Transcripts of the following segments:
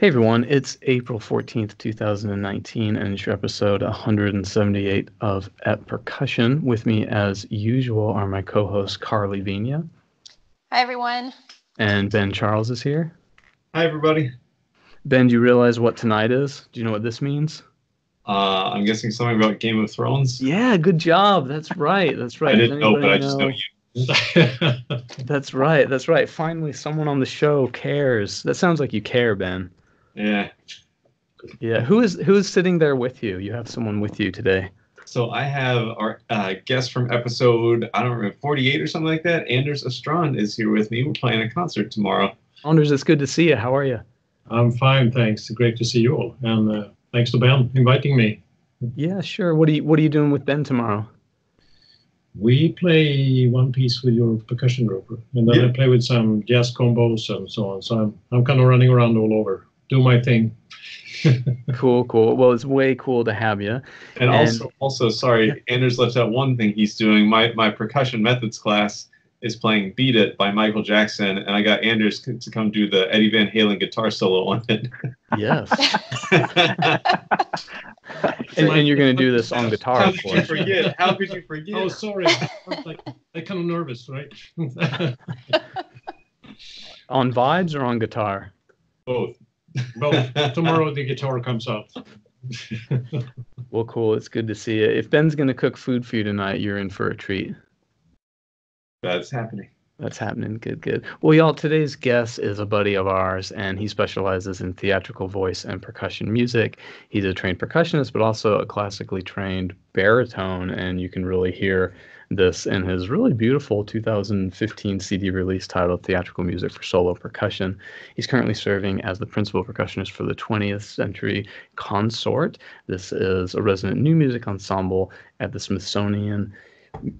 Hey everyone, it's April 14th, 2019, and it's your episode 178 of At Percussion. With me, as usual, are my co hosts Karli Vina. Hi everyone. And Ben Charles is here. Hi everybody. Ben, do you realize what tonight is? Do you know what this means? Uh, I'm guessing something about Game of Thrones. Yeah, good job. That's right. That's right. I didn't know, but I just know you. that's right. That's right. Finally, someone on the show cares. That sounds like you care, Ben. Yeah. Yeah. Who is who is sitting there with you? You have someone with you today. So I have our uh, guest from episode I don't remember 48 or something like that. Anders Åstrand is here with me. We're playing a concert tomorrow. Anders, it's good to see you. How are you? I'm fine, thanks. Great to see you all, and uh, thanks to Ben inviting me. Yeah, sure. What are you What are you doing with Ben tomorrow? We play one piece with your percussion group, and then yeah. I play with some jazz combos and so on. So I'm I'm kind of running around all over, do my thing. cool, cool. Well, it's way cool to have you. And, and also, also, sorry, yeah. Anders left out one thing he's doing. My my percussion methods class is playing "Beat It" by Michael Jackson, and I got Anders to come do the Eddie Van Halen guitar solo on it. Yes. and, and, you're going to do this on guitar. How could you forget? How could you forget? Oh, sorry. I'm like, I kind of nervous, right? on vibes or on guitar? Both. Both. Tomorrow the guitar comes out. well, cool. It's good to see you. If Ben's going to cook food for you tonight, you're in for a treat. That's happening. That's happening. Good, good. Well, y'all, today's guest is a buddy of ours, and he specializes in theatrical voice and percussion music. He's a trained percussionist, but also a classically trained baritone, and you can really hear this in his really beautiful 2015 CD release titled Theatrical Music for Solo Percussion. He's currently serving as the principal percussionist for the 20th Century Consort. This is a resident new music ensemble at the Smithsonian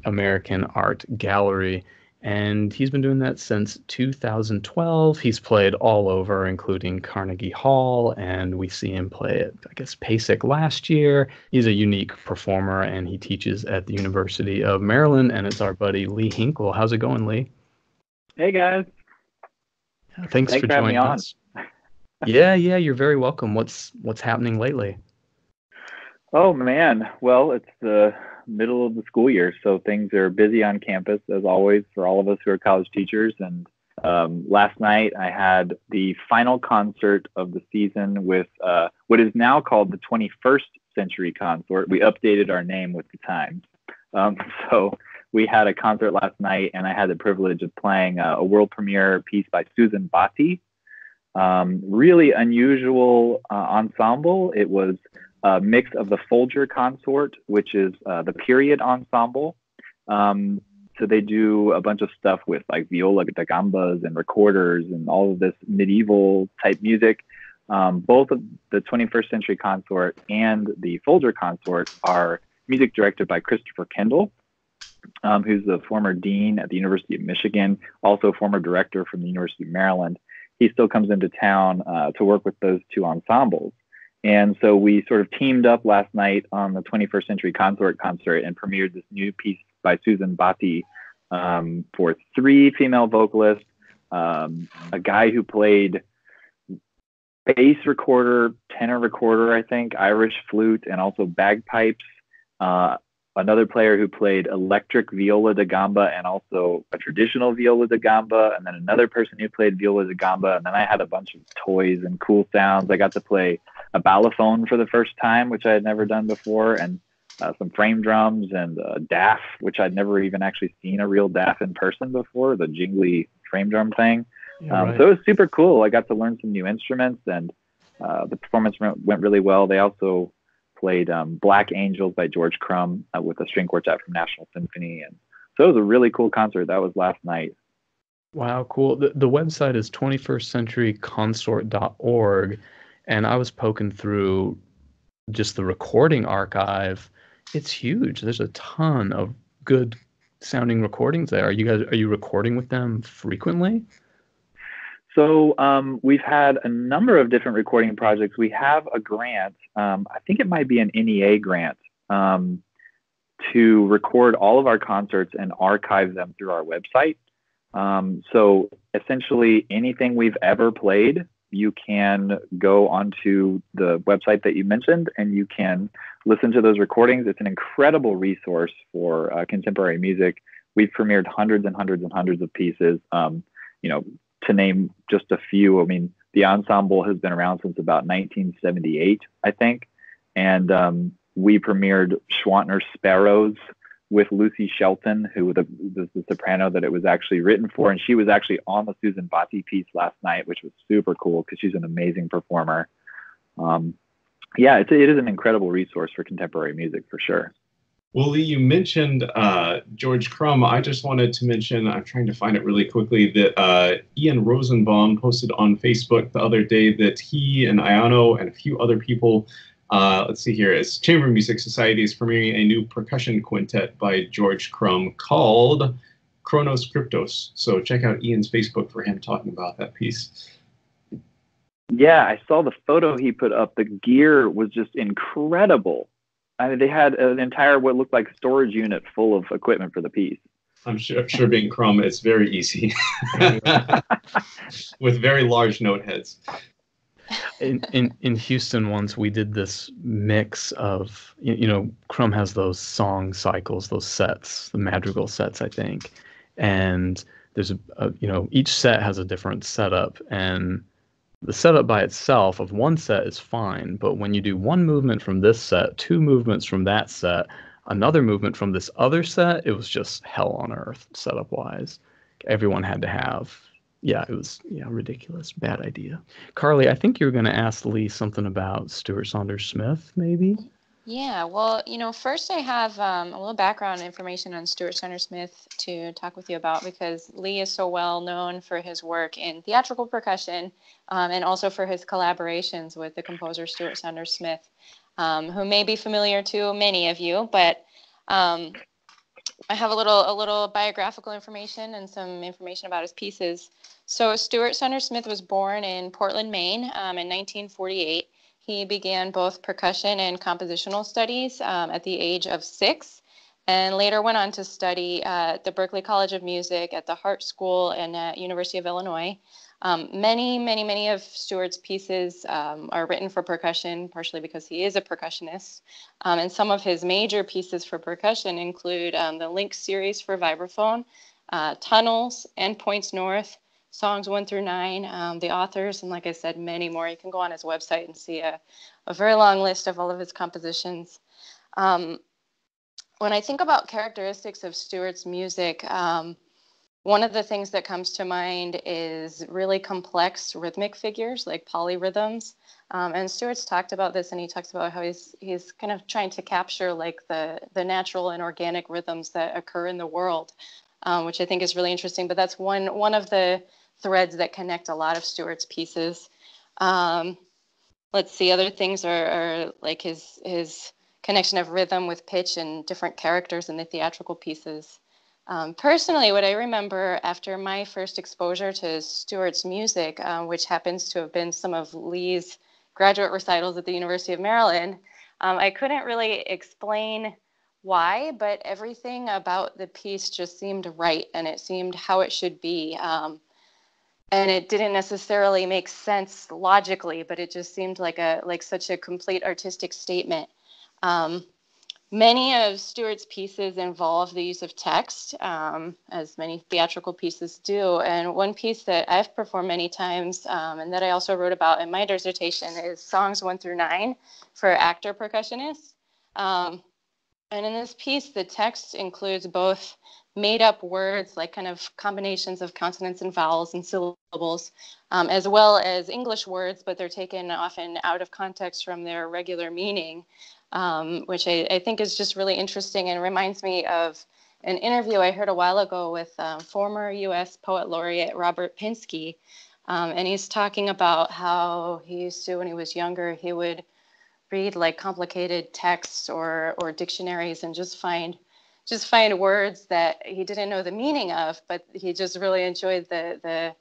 American Art Gallery and he's been doing that since 2012. He's played all over, including Carnegie Hall, and we see him play at, I guess, PASIC last year. He's a unique performer, and he teaches at the University of Maryland, and it's our buddy Lee Hinkle. How's it going, Lee? Hey, guys. Thanks, Thanks for, for joining us. yeah, yeah, you're very welcome. What's what's happening lately? Oh man, well, it's the middle of the school year, so things are busy on campus as always for all of us who are college teachers. And um, last night I had the final concert of the season with uh, what is now called the 21st Century Consort. We updated our name with the times. Um, so we had a concert last night, and I had the privilege of playing a, a world premiere piece by Susan Botti. Um, really unusual uh, ensemble. It was a mix of the Folger consort, which is uh, the period ensemble. Um, so they do a bunch of stuff with like viola da gambas and recorders and all of this medieval type music. Um, both of the 21st century consort and the Folger consort are music directed by Christopher Kendall, um, who's the former dean at the University of Michigan, also former director from the University of Maryland. He still comes into town uh, to work with those two ensembles. And so we sort of teamed up last night on the 21st Century Consort concert and premiered this new piece by Susan Botti um, for three female vocalists, um, a guy who played bass recorder, tenor recorder, I think, Irish flute, and also bagpipes. Uh, another player who played electric viola da gamba and also a traditional viola da gamba, and then another person who played viola da gamba. And then I had a bunch of toys and cool sounds. I got to play a balafon for the first time, which I had never done before, and uh, some frame drums and a DAF, which I'd never even actually seen a real DAF in person before, the jingly frame drum thing. Yeah, um, right. So it was super cool. I got to learn some new instruments, and uh, the performance went really well. They also played um, Black Angels by George Crumb uh, with a string quartet from National Symphony, and so it was a really cool concert. That was last night. Wow, cool. The, the website is 21stcenturyconsort.org and I was poking through just the recording archive. It's huge. There's a ton of good sounding recordings there. Are you guys are you recording with them frequently? So um, we've had a number of different recording projects. We have a grant. Um, I think it might be an NEA grant um, to record all of our concerts and archive them through our website. Um, so essentially, anything we've ever played you can go onto the website that you mentioned and you can listen to those recordings. It's an incredible resource for uh, contemporary music. We've premiered hundreds and hundreds and hundreds of pieces. Um, you know, to name just a few, I mean, the ensemble has been around since about 1978, I think. And um, we premiered Schwantner's Sparrows with Lucy Shelton, who was the, the, soprano that it was actually written for, and she was actually on the Susan Botti piece last night, which was super cool because she's an amazing performer. Um, yeah, it's, it is an incredible resource for contemporary music for sure. Well, Lee, you mentioned uh, George Crumb. I just wanted to mention, I'm trying to find it really quickly, that uh, Ian Rosenbaum posted on Facebook the other day that he and Ayano and a few other people uh, let's see here. It's Chamber Music Society is premiering a new percussion quintet by George Crumb called Chronos Kryptos. So check out Ian's Facebook for him talking about that piece. Yeah, I saw the photo he put up. The gear was just incredible. I mean, they had an entire what looked like storage unit full of equipment for the piece. I'm sure, I'm sure being Crumb, it's very easy. With very large note heads. In, in in Houston once we did this mix of you, you know Crumb has those song cycles, those sets, the madrigal sets, I think, and there's a, a you know each set has a different setup. And the setup by itself of one set is fine, but when you do one movement from this set, two movements from that set, another movement from this other set, it was just hell on earth setup wise. Everyone had to have yeah, it was yeah ridiculous, bad idea. Karli, I think you were going to ask Lee something about Stuart Saunders Smith, maybe. Yeah, well, you know, first I have um, a little background information on Stuart Saunders Smith to talk with you about because Lee is so well known for his work in theatrical percussion um, and also for his collaborations with the composer Stuart Saunders Smith, um, who may be familiar to many of you, but um, I have a little a little biographical information and some information about his pieces. So Stuart Saunders Smith was born in Portland, Maine, um, in 1948. He began both percussion and compositional studies um, at the age of six, and later went on to study uh, at the Berklee College of Music, at the Hart School, and at University of Illinois. Um, many, many, many of Stuart's pieces um, are written for percussion, partially because he is a percussionist. Um, and some of his major pieces for percussion include um, the Link series for vibraphone, uh, Tunnels, and Points North, songs one through nine, um, the authors, and like I said, many more. You can go on his website and see a, a very long list of all of his compositions. Um, when I think about characteristics of Stuart's music, one of the things that comes to mind is really complex rhythmic figures like polyrhythms. Um, and Stuart's talked about this, and he talks about how he's he's kind of trying to capture like the the natural and organic rhythms that occur in the world, um, which I think is really interesting. But that's one one of the threads that connect a lot of Stuart's pieces. Um, let's see, other things are, are like his his connection of rhythm with pitch and different characters in the theatrical pieces. Um, personally, what I remember after my first exposure to Stuart's music, uh, which happens to have been some of Lee's graduate recitals at the University of Maryland, um, I couldn't really explain why, but everything about the piece just seemed right and it seemed how it should be. Um, and it didn't necessarily make sense logically, but it just seemed like a like such a complete artistic statement. Um, Many of Stuart's pieces involve the use of text, um, as many theatrical pieces do. And one piece that I've performed many times um, and that I also wrote about in my dissertation is Songs 1 through 9 for actor percussionists. Um, and in this piece, the text includes both made up words, like kind of combinations of consonants and vowels and syllables, um, as well as English words, but they're taken often out of context from their regular meaning um, which I, I, think is just really interesting and reminds me of an interview I heard a while ago with um, former US poet laureate Robert Pinsky. Um, and he's talking about how he used to, when he was younger, he would read like complicated texts or, or dictionaries and just find just find words that he didn't know the meaning of, but he just really enjoyed the the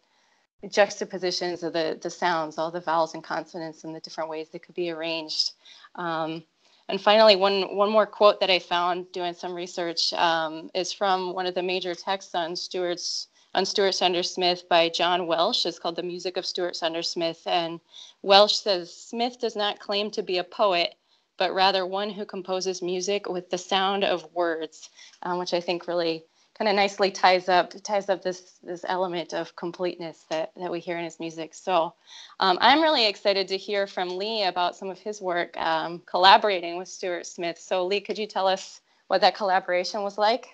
juxtapositions of the the sounds, all the vowels and consonants, and the different ways they could be arranged. Um, and finally, one, one more quote that I found doing some research um, is from one of the major texts on Stuart's on Stuart Saunders Smith by John Welsh. It's called The Music of Stuart Saunders Smith. And Welsh says Smith does not claim to be a poet, but rather one who composes music with the sound of words, um, which I think really kind of nicely ties up ties up this this element of completeness that that we hear in his music. So um, I'm really excited to hear from Lee about some of his work um, collaborating with Stuart Smith. So Lee, could you tell us what that collaboration was like?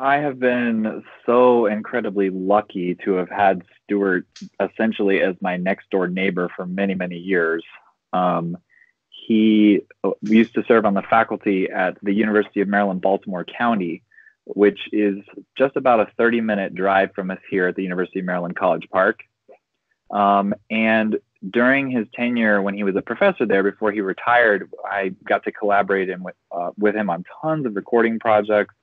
I have been so incredibly lucky to have had Stuart essentially as my next door neighbor for many, many years. Um, he used to serve on the faculty at the University of Maryland, Baltimore County, which is just about a 30 minute drive from us here at the University of Maryland College Park. Um, and during his tenure, when he was a professor there, before he retired, I got to collaborate with, uh, with him on tons of recording projects.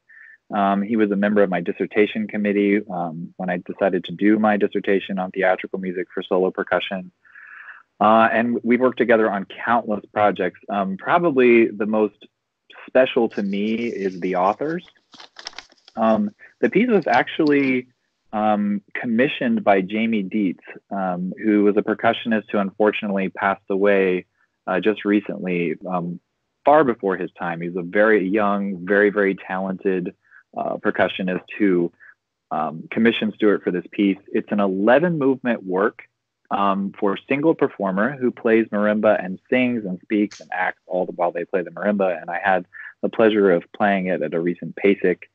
Um, he was a member of my dissertation committee um, when I decided to do my dissertation on theatrical music for solo percussion. Uh, and we've worked together on countless projects. Um, probably the most special to me is The Authors. Um, the piece was actually um, commissioned by Jamie Dietz, um, who was a percussionist who unfortunately passed away uh, just recently, um, far before his time. He was a very young, very, very talented uh, percussionist who um, commissioned Stuart for this piece. It's an 11 movement work um, for a single performer who plays marimba and sings and speaks and acts all the while they play the marimba. And I had the pleasure of playing it at a recent PASIC.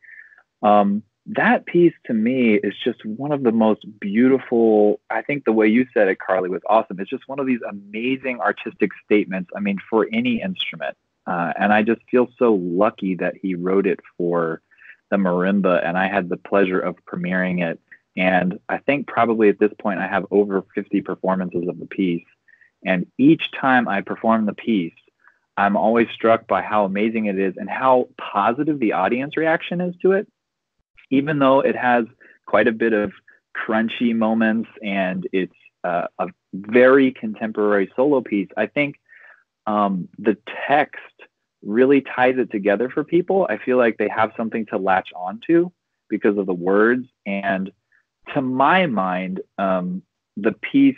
Um, that piece to me is just one of the most beautiful. I think the way you said it, Karli, was awesome. It's just one of these amazing artistic statements. I mean, for any instrument. Uh, and I just feel so lucky that he wrote it for the marimba, and I had the pleasure of premiering it. And I think probably at this point I have over 50 performances of the piece. And each time I perform the piece, I'm always struck by how amazing it is and how positive the audience reaction is to it. Even though it has quite a bit of crunchy moments and it's uh, a very contemporary solo piece, I think um, the text really ties it together for people. I feel like they have something to latch onto because of the words. And to my mind, um, the piece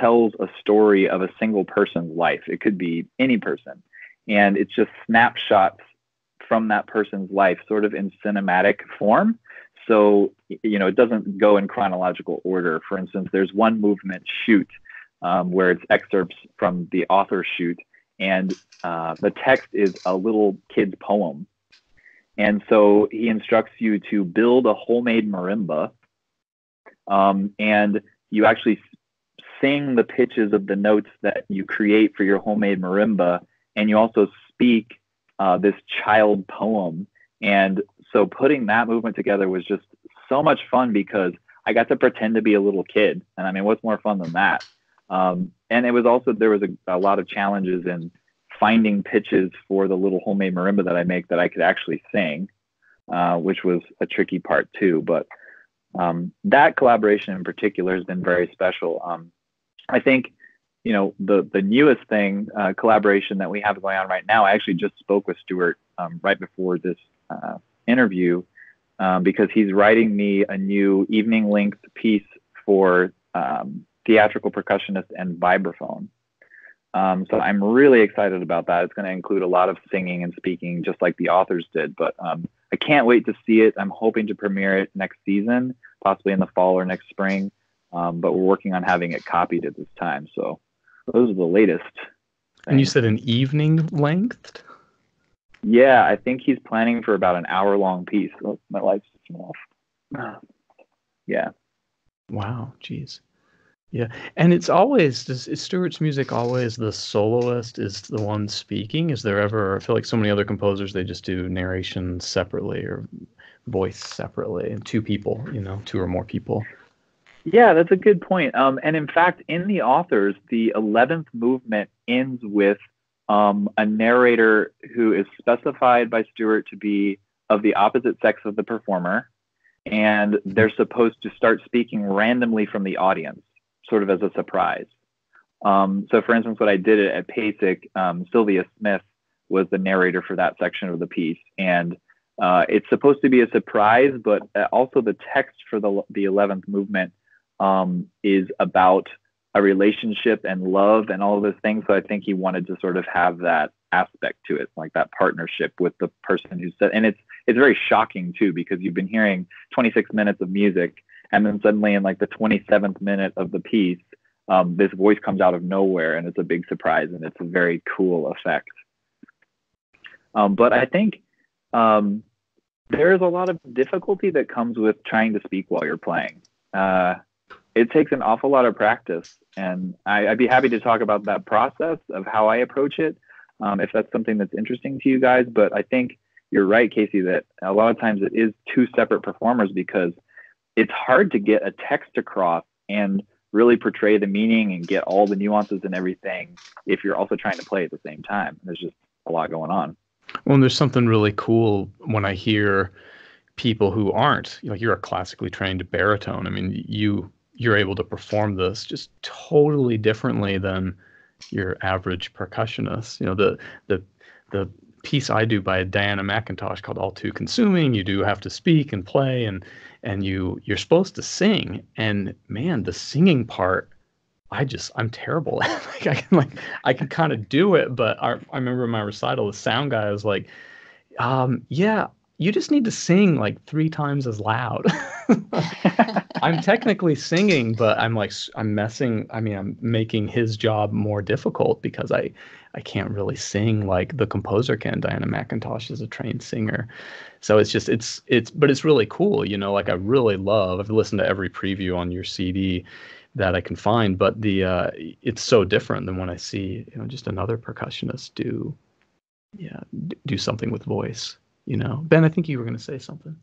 tells a story of a single person's life. It could be any person. And it's just snapshots from that person's life, sort of in cinematic form. So, you know, it doesn't go in chronological order. For instance, there's one movement shoot um, where it's excerpts from the author shoot and uh, the text is a little kid's poem. And so he instructs you to build a homemade marimba, um, and you actually sing the pitches of the notes that you create for your homemade marimba, and you also speak uh, this child poem. And so putting that movement together was just so much fun because I got to pretend to be a little kid. And I mean, what's more fun than that? Um, and it was also there was a, a lot of challenges in finding pitches for the little homemade marimba that I make that I could actually sing, uh, which was a tricky part too. But um, that collaboration in particular has been very special. Um, I think you know the the newest thing uh, collaboration that we have going on right now. I actually just spoke with Stuart um, right before this uh, interview um, because he's writing me a new evening length piece for um, theatrical percussionist and vibraphone. Um, so I'm really excited about that. It's going to include a lot of singing and speaking, just like the authors did. But I can't wait to see it. I'm hoping to premiere it next season, possibly in the fall or next spring. Um, but we're working on having it copied at this time. So those are the latest. Things. And you said an evening length? Yeah, I think he's planning for about an hour long piece. Oh, my light's off. Yeah. Wow, jeez. Yeah, and it's always is, is Stuart's music always the soloist is the one speaking? Is there ever? I feel like so many other composers they just do narration separately or voice separately, and two people, you know, two or more people. Yeah, that's a good point. Um, and in fact, in the authors, the eleventh movement ends with um, a narrator who is specified by Stuart to be of the opposite sex of the performer, and they're supposed to start speaking randomly from the audience sort of as a surprise. Um, so, for instance, what I did at PASIC, um, Sylvia Smith was the narrator for that section of the piece, and uh, it's supposed to be a surprise, but uh, also the text for the the eleventh movement um, is about a relationship and love and all of those things. So I think he wanted to sort of have that aspect to it, like that partnership with the person who said. And it's it's very shocking too because you've been hearing 26 minutes of music, and then suddenly in like the 27th minute of the piece, um, this voice comes out of nowhere, and it's a big surprise, and it's a very cool effect. Um, but I think um, there's a lot of difficulty that comes with trying to speak while you're playing. Uh, it takes an awful lot of practice, and I, would be happy to talk about that process of how I approach it, um, if that's something that's interesting to you guys. But I think you're right, Casey, that a lot of times it is two separate performers because it's hard to get a text across and really portray the meaning and get all the nuances and everything if you're also trying to play at the same time. There's just a lot going on. Well, and there's something really cool when I hear people who aren't like you're a classically trained baritone. I mean, you you're able to perform this just totally differently than your average percussionist. You know, the the the piece I do by Diana McIntosh called All Too Consuming, you do have to speak and play and and you you're supposed to sing. And man, the singing part I just I'm terrible like I can like I can kind of do it, but I, I remember my recital, the sound guy was like, um, "Yeah, you just need to sing like three times as loud." I'm technically singing, but I'm like I'm messing. I mean, I'm making his job more difficult because I I can't really sing like the composer can. Diana McIntosh is a trained singer, so it's just it's it's but it's really cool. You know, like I really love. I've listened to every preview on your CD that I can find, but the uh, it's so different than when I see you know just another percussionist do yeah do something with voice. You know, Ben, I think you were going to say something.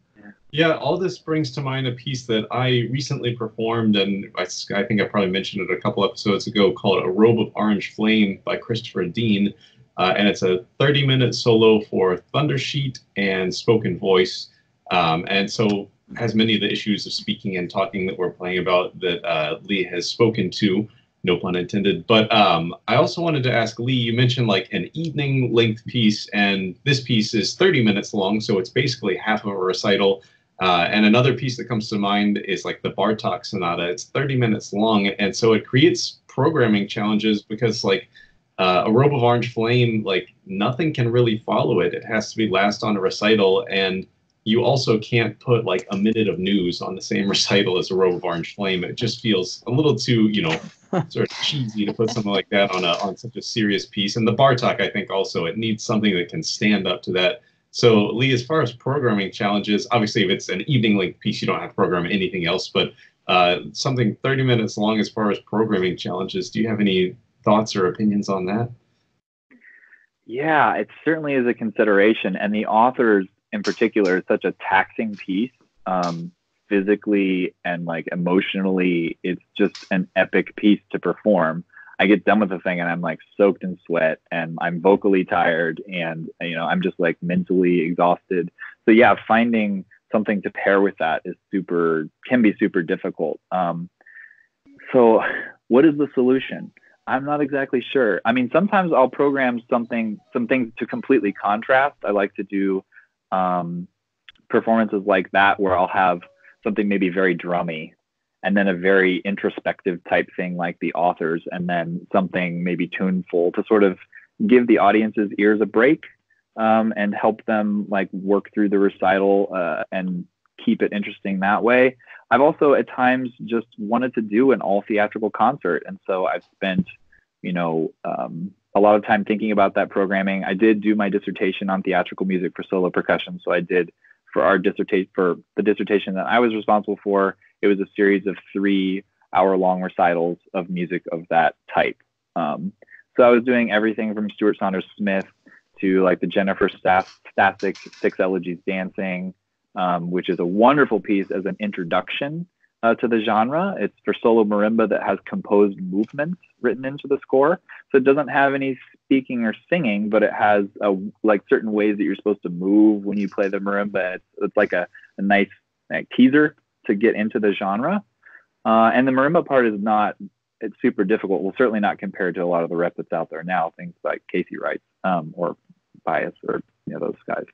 Yeah, all this brings to mind a piece that I recently performed, and I, I think I probably mentioned it a couple episodes ago, called "A Robe of Orange Flame" by Christopher Deane, uh, and it's a 30-minute solo for Thundersheet and spoken voice. Um, and so has many of the issues of speaking and talking that we're playing about that uh, Lee has spoken to, no pun intended. But um, I also wanted to ask Lee, you mentioned like an evening length piece, and this piece is 30 minutes long, so it's basically half of a recital. Uh, and another piece that comes to mind is like the Bartok Sonata. It's 30 minutes long, and so it creates programming challenges because like uh, a robe of orange flame, like nothing can really follow it. It has to be last on a recital, and you also can't put like a minute of news on the same recital as a robe of orange flame. It just feels a little too, you know, sort of cheesy to put something like that on a on such a serious piece. And the Bartok, I think, also it needs something that can stand up to that. So Lee, as far as programming challenges, obviously if it's an evening length piece, you don't have to program anything else. But uh, something 30 minutes long as far as programming challenges, do you have any thoughts or opinions on that? Yeah, it certainly is a consideration, and the authors in particular is such a taxing piece um, physically and like emotionally it's just an epic piece to perform. I get done with the thing and i'm like soaked in sweat and i'm vocally tired and you know i'm just like mentally exhausted. So yeah finding something to pair with that is super can be super difficult. Um, so what is the solution? I'm not exactly sure. I mean sometimes i'll program something some things to completely contrast. I like to do um, performances like that where I'll have something maybe very drummy and then a very introspective type thing like the authors and then something maybe tuneful to sort of give the audience's ears a break um, and help them like work through the recital uh, and keep it interesting that way. I've also at times just wanted to do an all theatrical concert, and so I've spent, you know, um, a lot of time thinking about that programming. I did do my dissertation on theatrical music for solo percussion, so I did for our dissertation for the dissertation that I was responsible for. It was a series of three hour-long recitals of music of that type. Um, so I was doing everything from Stuart Saunders Smith to like the Jennifer Stasack Six Elegies Dancing, um, which is a wonderful piece as an introduction uh, to the genre. It's for solo marimba that has composed movements written into the score. So it doesn't have any speaking or singing, but it has a, like certain ways that you're supposed to move when you play the marimba. It's, it's like a, a nice teaser to get into the genre. Uh, and the marimba part is not it's super difficult. Well, certainly not compared to a lot of the rep that's out there now. Things like Casey Wright um, or Bias or you know those guys.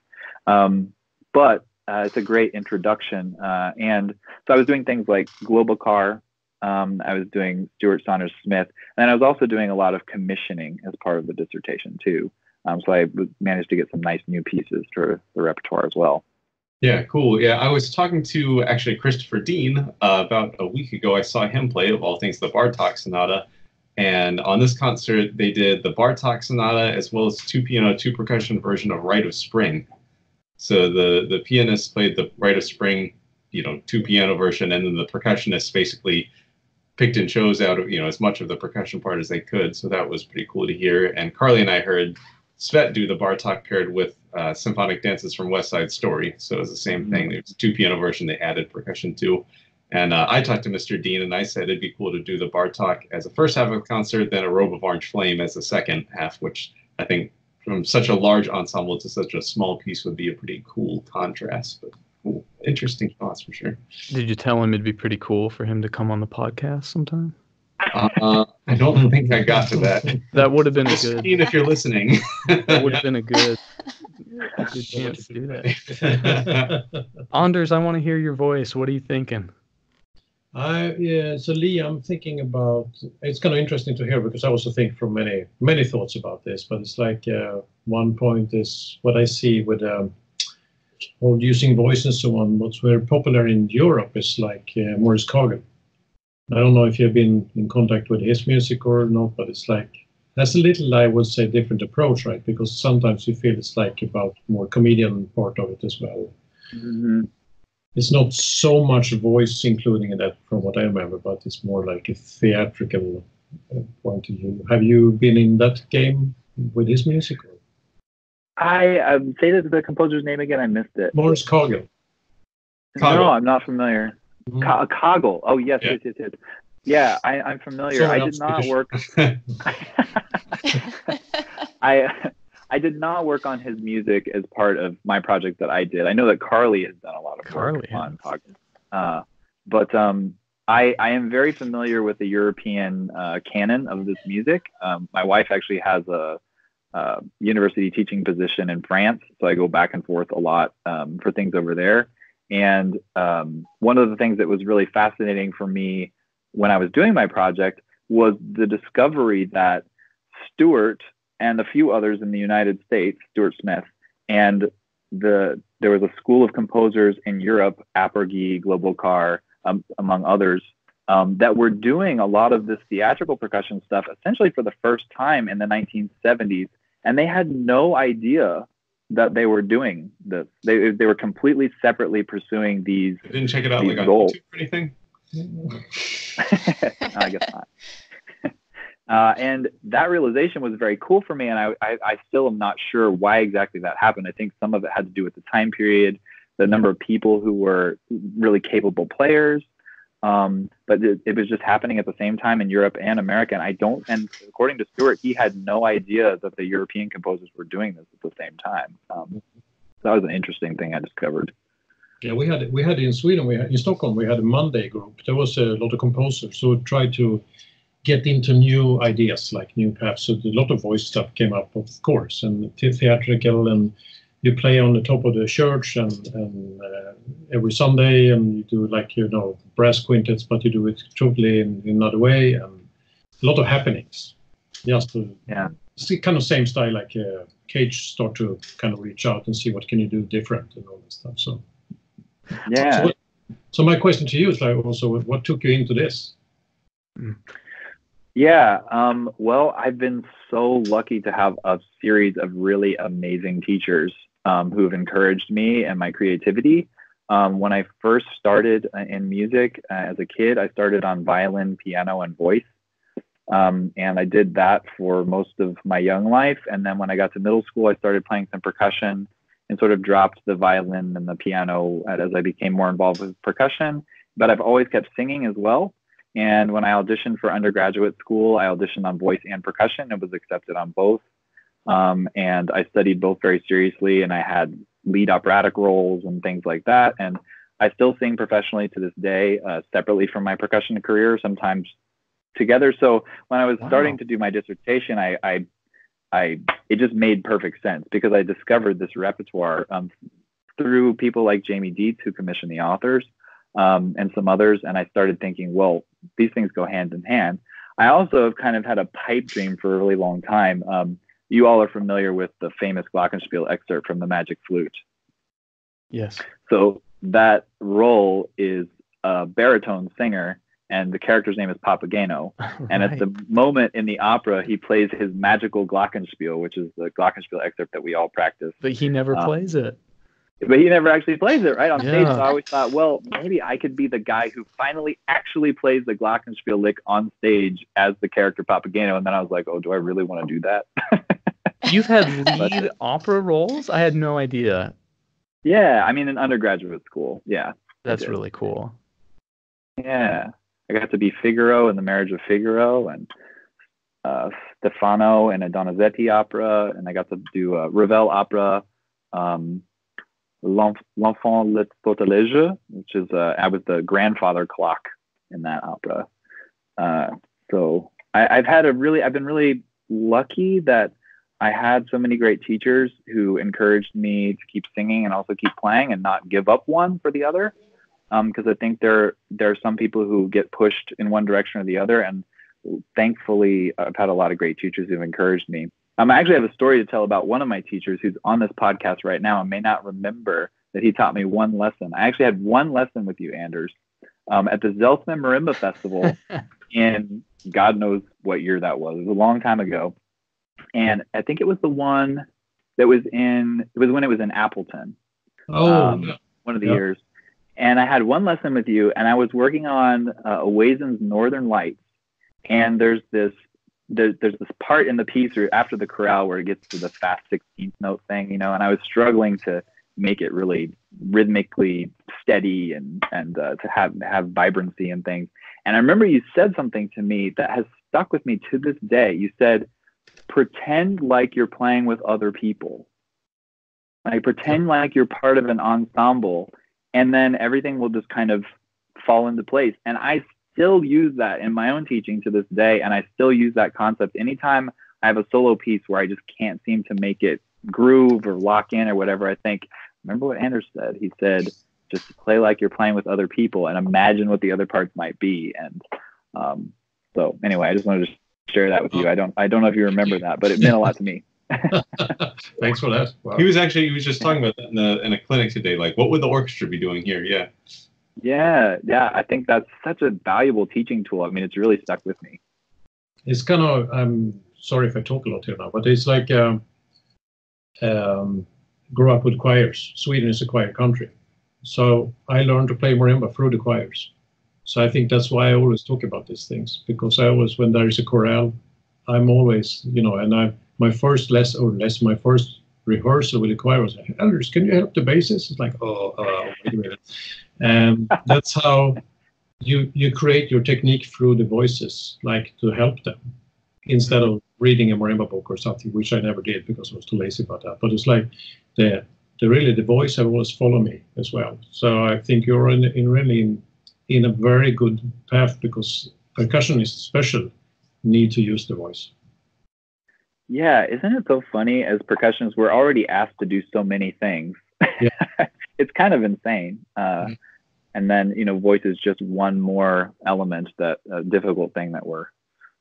Um, but uh, it's a great introduction. Uh, and so I was doing things like Globokar. Um, I was doing Stuart Saunders Smith, and I was also doing a lot of commissioning as part of the dissertation too. Um, so I managed to get some nice new pieces for the repertoire as well. Yeah, cool. Yeah, I was talking to actually Christopher Deane uh, about a week ago. I saw him play, of all things, the Bartok Sonata. And on this concert, they did the Bartok Sonata as well as two piano, two percussion version of Rite of Spring. So the the pianist played the Rite of Spring, you know, two piano version, and then the percussionist basically picked and chose out of you know as much of the percussion part as they could. So that was pretty cool to hear. And Karli and I heard Svet do the Bartok paired with uh, Symphonic Dances from West Side Story. So it was the same mm-hmm. thing. There's a two piano version they added percussion to. And uh, I talked to Mr. Deane and I said it'd be cool to do the Bartok as a first half of the concert, then a Robe of Orange Flame as the second half, which I think from such a large ensemble to such a small piece would be a pretty cool contrast. But cool. interesting thoughts for sure. Did you tell him it'd be pretty cool for him to come on the podcast sometime? Uh, I don't think I got to that. That would have been a good. if you're listening. that would have been a good, a good chance to do that. Anders, I want to hear your voice. What are you thinking? I yeah, so Lee, I'm thinking about. It's kind of interesting to hear because I also think from many many thoughts about this, but it's like uh, one point is what I see with um, all using voice and so on. What's very popular in Europe is like uh, Maurice Kagel. I don't know if you've been in contact with his music or not, but it's like that's a little, I would say, different approach, right? Because sometimes you feel it's like about more comedian part of it as well. Mm-hmm it's not so much voice including in that from what I remember, but it's more like a theatrical uh, point of view. Have you been in that game with his music? I um, say the, the composer's name again. I missed it. Maurice Kagel. No, I'm not familiar. Mm-hmm. Ka- Kagel. Oh yes, yeah. yes, yes, yes. Yeah, I, am familiar. Sorry, I did not work. I I did not work on his music as part of my project that I did. I know that Karli has done a lot of Carly work on podcast, uh, but um, I, I am very familiar with the European uh, canon of this music. Um, my wife actually has a, a, university teaching position in France, so I go back and forth a lot um, for things over there. And um, one of the things that was really fascinating for me when I was doing my project was the discovery that Stuart and a few others in the United States, Stuart Smith, and the there was a school of composers in Europe, Aperghis, Globokar, um, among others, um, that were doing a lot of this theatrical percussion stuff essentially for the first time in the 1970s, and they had no idea that they were doing this. They they were completely separately pursuing these. They didn't check it out like on YouTube or anything. I guess not. Uh, and that realization was very cool for me. And I, I, I, still am not sure why exactly that happened. I think some of it had to do with the time period, the number of people who were really capable players. Um, but it, it, was just happening at the same time in Europe and America. And I don't, and according to Stuart, he had no idea that the European composers were doing this at the same time. Um, that was an interesting thing I discovered. Yeah, we had we had in Sweden, we had in Stockholm, we had a Monday group. There was a lot of composers who tried to get into new ideas, like new paths. So a lot of voice stuff came up, of course, and theatrical, and you play on the top of the church and, and uh, every Sunday, and you do like you know brass quintets, but you do it totally in, in another way, and a lot of happenings. Just to, yeah, it's kind of same style like uh, Cage start to kind of reach out and see what can you do different and all this stuff. So yeah. So, so my question to you is like also, what took you into this? Mm. Yeah. Um, well, I've been so lucky to have a series of really amazing teachers um, who have encouraged me and my creativity. Um, when I first started uh, in music uh, as a kid, I started on violin, piano, and voice. Um, and I did that for most of my young life. And then when I got to middle school, I started playing some percussion and sort of dropped the violin and the piano as I became more involved with percussion. But I've always kept singing as well. And when I auditioned for undergraduate school, I auditioned on voice and percussion and was accepted on both. Um, and I studied both very seriously, and I had lead operatic roles and things like that. And I still sing professionally to this day, uh, separately from my percussion career, sometimes together. So when I was wow. starting to do my dissertation, I, I, I, it just made perfect sense because I discovered this repertoire um, through people like Jamie Dietz, who commissioned the authors, um, and some others. And I started thinking, well, these things go hand in hand. I also have kind of had a pipe dream for a really long time. Um, you all are familiar with the famous Glockenspiel excerpt from the Magic Flute. Yes. So that role is a baritone singer, and the character's name is Papageno. right. And at the moment in the opera, he plays his magical Glockenspiel, which is the Glockenspiel excerpt that we all practice. but he never um, plays it. But he never actually plays it, right, on stage. So I always thought, well, maybe I could be the guy who finally actually plays the Glockenspiel lick on stage as the character Papageno. And then I was like, oh, do I really want to do that? You've had lead opera roles? I had no idea. yeah, I mean, in undergraduate school. Yeah. That's really cool. Yeah. I got to be Figaro in the Marriage of Figaro and uh, Stefano in a Donizetti opera, and I got to do a Ravel opera, um, L'Enfant le Sortilège, which is uh, I was the grandfather clock in that opera. Uh, so I, I've had a really, I've been really lucky that I had so many great teachers who encouraged me to keep singing and also keep playing and not give up one for the other because I think there there are some people who get pushed in one direction or the other, and thankfully I've had a lot of great teachers who've encouraged me. Um, I actually have a story to tell about one of my teachers who's on this podcast right now and may not remember that he taught me one lesson. I actually had one lesson with you, Anders, um, at the Zeltsman Marimba Festival in God knows what year that was. It was a long time ago, and I think it was the one that was in. It was when it was in Appleton Oh, Um, yeah. one of the Yeah. years. And I had one lesson with you, and I was working on uh, Owazin's Northern Lights. And there's this there, there's this part in the piece or after the chorale where it gets to the fast 16th note thing, you know, and I was struggling to make it really rhythmically steady and and uh, to have have vibrancy and things. And I remember you said something to me that has stuck with me to this day. You said, "Pretend like you're playing with other people." Like pretend like you're part of an ensemble, and then everything will just kind of fall into place. And I still use that in my own teaching to this day, and I still use that concept anytime I have a solo piece where I just can't seem to make it groove or lock in or whatever. I think, remember what Anders said? He said, just play like you're playing with other people and imagine what the other parts might be. And um, so, anyway, I just wanted to share that with you. I don't, I don't know if you remember that, but it meant a lot to me. Thanks for that. Wow. He was actually he was just talking about that in, the, in a clinic today. Like, what would the orchestra be doing here? Yeah. Yeah, yeah, I think that's such a valuable teaching tool. I mean, it's really stuck with me. it's kind of i'm sorry if i talk a lot here now but it's like um, um, grew up with choirs. Sweden is a choir country. So i learned to play marimba through the choirs. So i think that's why i always talk about these things because i always when there is a chorale i'm always you know and i my first lesson or less my first rehearsal with the choir was Anders, can you help the bassist it's like oh uh, wait a minute and that's how you you create your technique through the voices, like to help them, instead of reading a marimba book or something, which I never did because I was too lazy about that. But it's like the the really the voice have always follow me as well. So I think you're in, in really in, in a very good path because percussionists special need to use the voice. Yeah, isn't it so funny? As percussionists, we're already asked to do so many things. Yeah. it's kind of insane. Uh, Mhm. And then, you know, voice is just one more element that a difficult thing that we're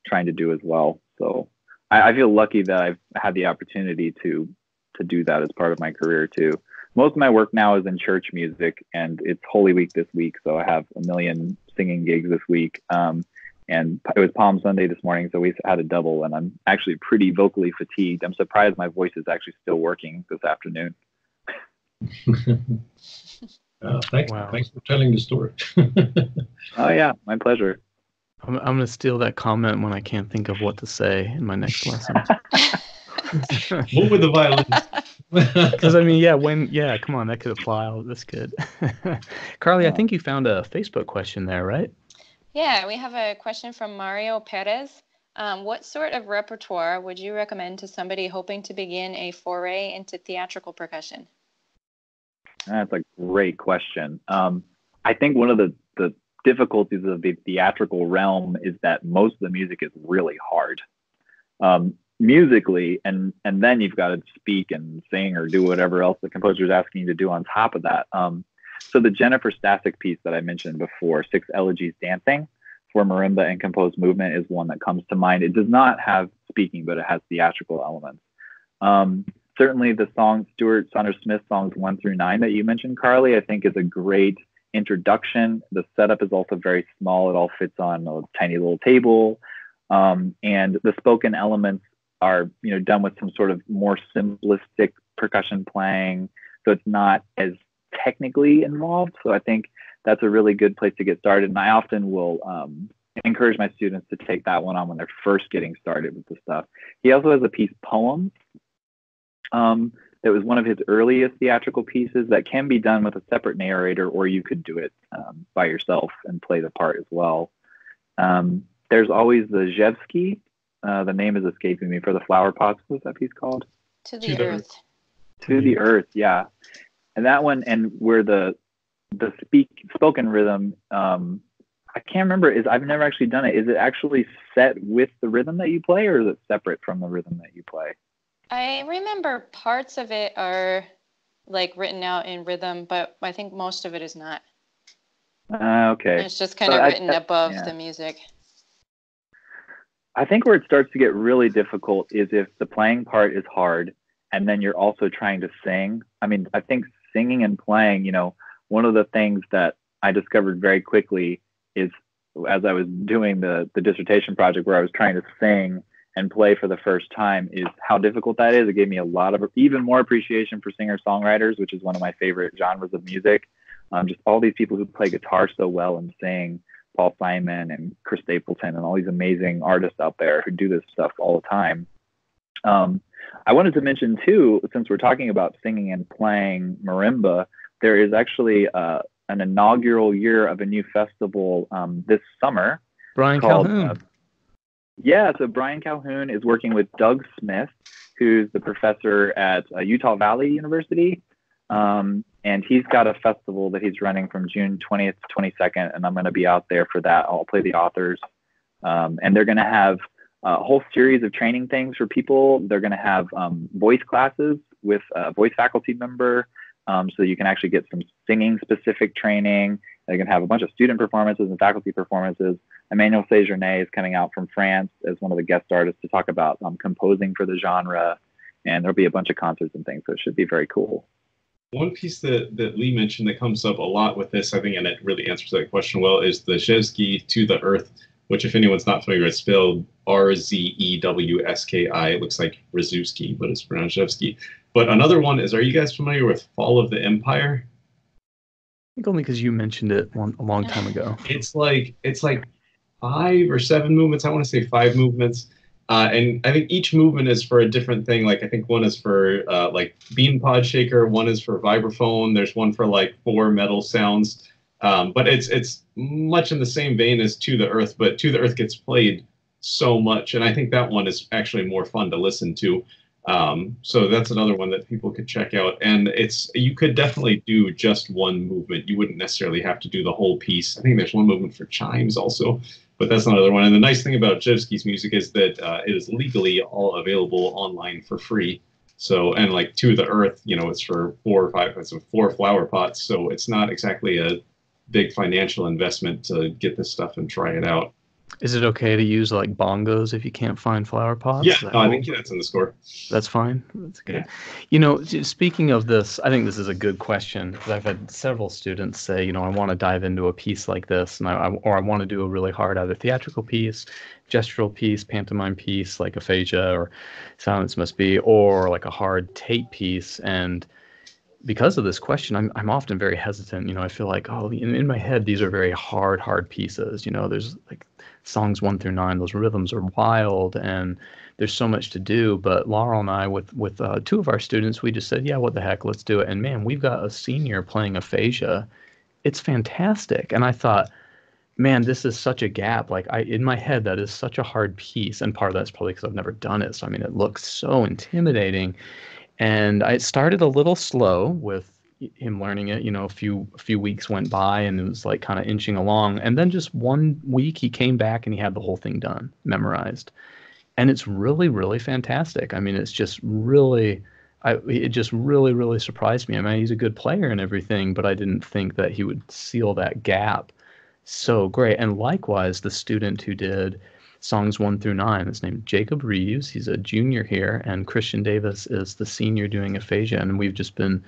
trying to do as well. So I, I feel lucky that I've had the opportunity to to do that as part of my career too. Most of my work now is in church music, and it's Holy Week this week, so I have a million singing gigs this week. Um, and it was Palm Sunday this morning, so we had a double, and I'm actually pretty vocally fatigued. I'm surprised my voice is actually still working this afternoon. Uh, thanks, Wow. thanks for telling the story. Oh yeah, my pleasure. I'm, I'm going to steal that comment when I can't think of what to say in my next lesson. What would the violin? Because I mean, yeah, when yeah, come on, that could apply. All this could. Karli, I think you found a Facebook question there, right? Yeah, we have a question from Mario Perez. Um, what sort of repertoire would you recommend to somebody hoping to begin a foray into theatrical percussion? That's a great question. Um, I think one of the, the difficulties of the theatrical realm is that most of the music is really hard. Um, musically and and then you've got to speak and sing or do whatever else the composer is asking you to do on top of that um, so the jennifer stasack piece that i mentioned before six elegies dancing for marimba and composed movement is one that comes to mind it does not have speaking but it has theatrical elements um, certainly the song stuart saunders smith songs one through nine that you mentioned Karli i think is a great introduction. The setup is also very small. It all fits on a tiny little table. Um, and the spoken elements are you know done with some sort of more simplistic percussion playing. So it's not as technically involved. So i think that's a really good place to get started. And i often will um, encourage my students to take that one on when they're first getting started with the stuff. He also has a piece poems um, that was one of his earliest theatrical pieces that can be done with a separate narrator or you could do it um, by yourself and play the part as well um, there's always the Rzewski, uh, the name is escaping me for the flower pots. What's that piece called? To the, to the earth. To the earth, yeah. And that one, and where the the speak spoken rhythm, um, I can't remember. Is I've never actually done it. Is it actually set with the rhythm that you play, or is it separate from the rhythm that you play? I remember parts of it are like written out in rhythm, but I think most of it is not. Uh, okay. it's just kind so of written I, above yeah. the music. I think where it starts to get really difficult is if the playing part is hard and then you're also trying to sing. I mean, I think singing and playing, you know, one of the things that I discovered very quickly is as I was doing the the dissertation project where I was trying to sing and play for the first time is how difficult that is. It gave me a lot of even more appreciation for singer songwriters, which is one of my favorite genres of music. Um, just all these people who play guitar so well and sing Paul Simon and Chris Stapleton and all these amazing artists out there who do this stuff all the time. Um, I wanted to mention too, since we're talking about singing and playing marimba, there is actually uh, an inaugural year of a new festival um, this summer. Brian called, Calhoun. Uh, yeah, so Brian Calhoun is working with Doug Smith, who's the professor at uh, Utah Valley University. Um, and he's got a festival that he's running from June 20th to 22nd, and I'm going to be out there for that. I'll play the authors, um, and they're going to have a whole series of training things for people. They're going to have um, voice classes with a voice faculty member, um, so you can actually get some singing specific training. Going to have a bunch of student performances and faculty performances. Emmanuel Sejourné is coming out from France as one of the guest artists to talk about um, composing for the genre, and there'll be a bunch of concerts and things, so it should be very cool. One piece that, that Lee mentioned that comes up a lot with this, I think, and it really answers that question well, is the Rzewski to the Earth, which, if anyone's not familiar, it's spelled R Z E W S K I. It looks like Rzuski, but it's pronounced Rzewski. But another one is, are you guys familiar with Fall of the Empire? Think only because you mentioned it one, a long time ago. It's like it's like five or seven movements. I want to say five movements uh, and I think each movement is for a different thing. Like I think one is for uh, like bean pod shaker, one is for vibraphone. There's one for like four metal sounds. Um, but it's it's much in the same vein as To the Earth, but To the Earth gets played so much, and I think that one is actually more fun to listen to. Um, so that's another one that people could check out. And it's you could definitely do just one movement. You wouldn't necessarily have to do the whole piece. I think there's one movement for chimes also but that's another one. And the nice thing about Rzewski's music is that uh, it is legally all available online for free. So and like to the earth, you know, it's for four or five, it's four flower pots. So it's not exactly a big financial investment to get this stuff and try it out. Is it okay to use like bongos if you can't find flower pots? Yeah, no, I think that's in the score. That's fine. That's good. Yeah. You know, speaking of this, I think this is a good question because I've had several students say, you know, I want to dive into a piece like this, and I, or I want to do a really hard either theatrical piece, gestural piece, pantomime piece like aphasia or silence must be, or like a hard tape piece, and because of this question, I'm I'm often very hesitant. You know, I feel like, oh, in, in my head, these are very hard, hard pieces. You know, there's like songs one through nine, those rhythms are wild and there's so much to do. But Laurel and I, with with uh, two of our students, we just said, yeah, what the heck, let's do it. And man, we've got a senior playing aphasia. It's fantastic. And I thought, man, this is such a gap. Like I, in my head, that is such a hard piece. And part of that's probably because I've never done it. So I mean, it looks so intimidating. And I started a little slow with him learning it. You know, a few a few weeks went by and it was like kind of inching along, and then just one week he came back and he had the whole thing done, memorized. and it's really really fantastic. I mean, it's just really. I, it just really, really surprised me. I mean, he's a good player and everything, but I didn't think that he would seal that gap so great. And likewise, the student who did songs one through nine is named Jacob Reeves. He's a junior here, and Christian Davis is the senior doing aphasia. And we've just been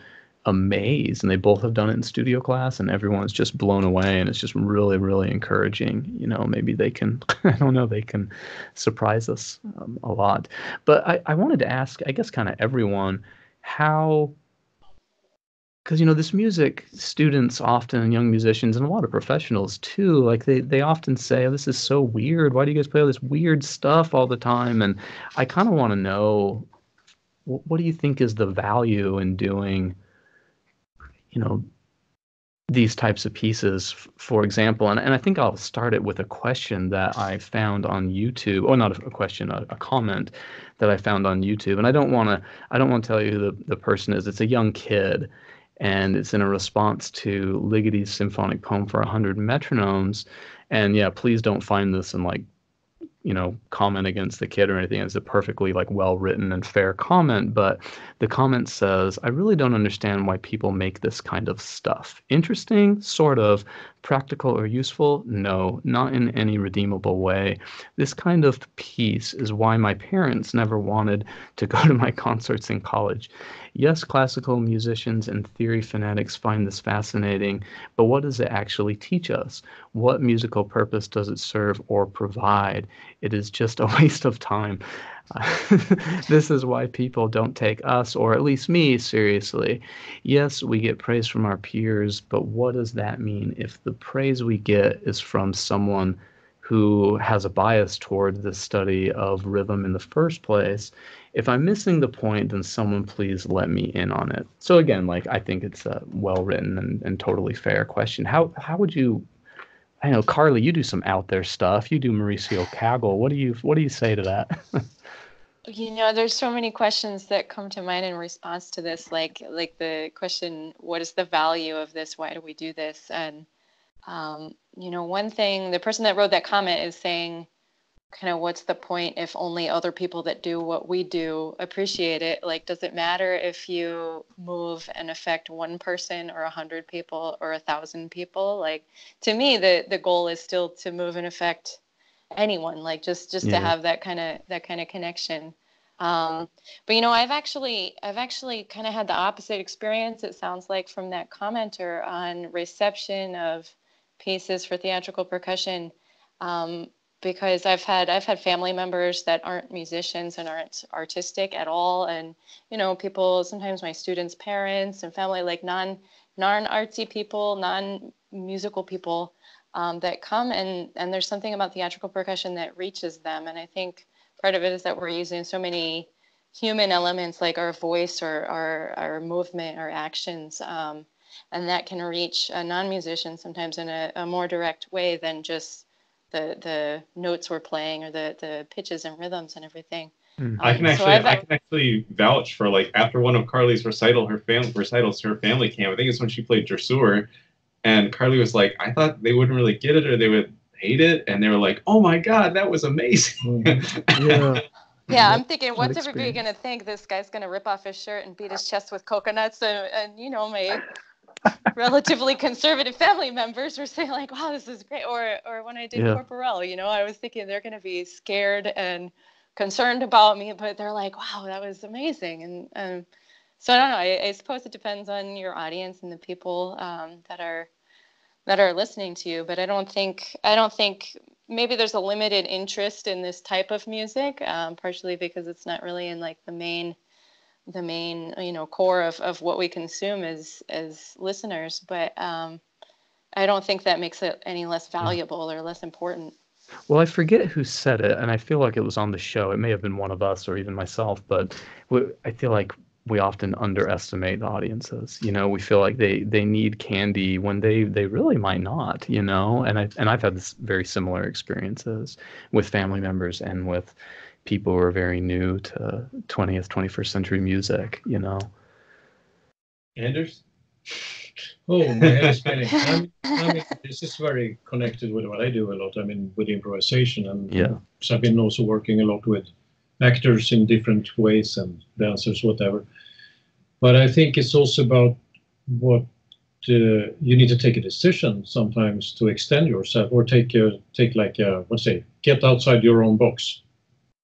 amazed and they both have done it in studio class and everyone's just blown away and it's just really really encouraging. You know maybe they can i don't know they can surprise us um, a lot. But I, I wanted to ask i guess kind of everyone how because you know this music students often young musicians and a lot of professionals too like they they often say oh this is so weird. Why do you guys play all this weird stuff all the time? And i kind of want to know what, what do you think is the value in doing you know these types of pieces for example and, and i think i'll start it with a question that i found on youtube or not a, question a, a, comment that i found on youtube and i don't want to i don't want to tell you who the, the person is. It's a young kid and it's in a response to ligeti's symphonic poem for 100 metronomes and yeah please don't find this and like you know comment against the kid or anything it's a perfectly like well written and fair comment but the comment says i really don't understand why people make this kind of stuff. Interesting sort of practical or useful no not in any redeemable way this kind of piece is why my parents never wanted to go to my concerts in college Yes, classical musicians and theory fanatics find this fascinating, but what does it actually teach us? What musical purpose does it serve or provide? It is just a waste of time. this is why people don't take us, or at least me, seriously. Yes, we get praise from our peers, but what does that mean if the praise we get is from someone who has a bias toward the study of rhythm in the first place? if I'm missing the point, then someone please let me in on it. So again, like I think it's a well written and, and totally fair question. How how would you I know Karli, you do some out there stuff. You do Mauricio Kagel. What do you what do you say to that? you know, there's so many questions that come to mind in response to this, like like the question, what is the value of this? Why do we do this? And um, you know, one thing the person that wrote that comment is saying kind of what's the point if only other people that do what we do appreciate it? Like does it matter if you move and affect one person or a hundred people or a thousand people? Like to me the the goal is still to move and affect anyone like just just yeah. to have that kind of that kind of connection. Um, but you know i've actually i've actually kind of had the opposite experience it sounds like from that commenter on reception of pieces for theatrical percussion. Um, because I've had I've had family members that aren't musicians and aren't artistic at all, and you know people sometimes my students' parents and family like non non artsy people, non musical people um, that come and and there's something about theatrical percussion that reaches them, and I think part of it is that we're using so many human elements like our voice or our our movement, our actions. Um, and that can reach a non-musician sometimes in a, a more direct way than just the the notes we're playing or the the pitches and rhythms and everything. Mm. Um, I can actually so I can actually vouch for like after one of Karli's recital her family recitals her family camp. I think it's when she played Dressur, and Carly was like, I thought they wouldn't really get it or they would hate it, and they were like, Oh my god, that was amazing. Mm-hmm. yeah. Yeah, I'm thinking, what's everybody going to think? This guy's going to rip off his shirt and beat his chest with coconuts, and, and you know, my relatively conservative family members were saying like, "Wow, this is great." Or or when I did yeah. Corporel, you know, I was thinking they're going to be scared and concerned about me, but they're like, "Wow, that was amazing." And um, so I don't know. I, I, suppose it depends on your audience and the people um, that are that are listening to you. But I don't think I don't think maybe there's a limited interest in this type of music, um, partially because it's not really in like the main the main you know core of, of what we consume as as listeners but um, i don't think that makes it any less valuable or less important. Well i forget who said it and i feel like it was on the show. It may have been one of us or even myself but i feel like we often underestimate the audiences. You know we feel like they they need candy when they they really might not you know? And i and i've had this very similar experiences with family members and with people who are very new to 20th 21st century music you know? Anders? Oh my head is I mean, I mean, this is very connected with what i do a lot. I mean with improvisation and yeah. So i've been also working a lot with actors in different ways and dancers, whatever. But I think it's also about what uh, you need to take a decision sometimes to extend yourself or take a, take like a, let's say get outside your own box.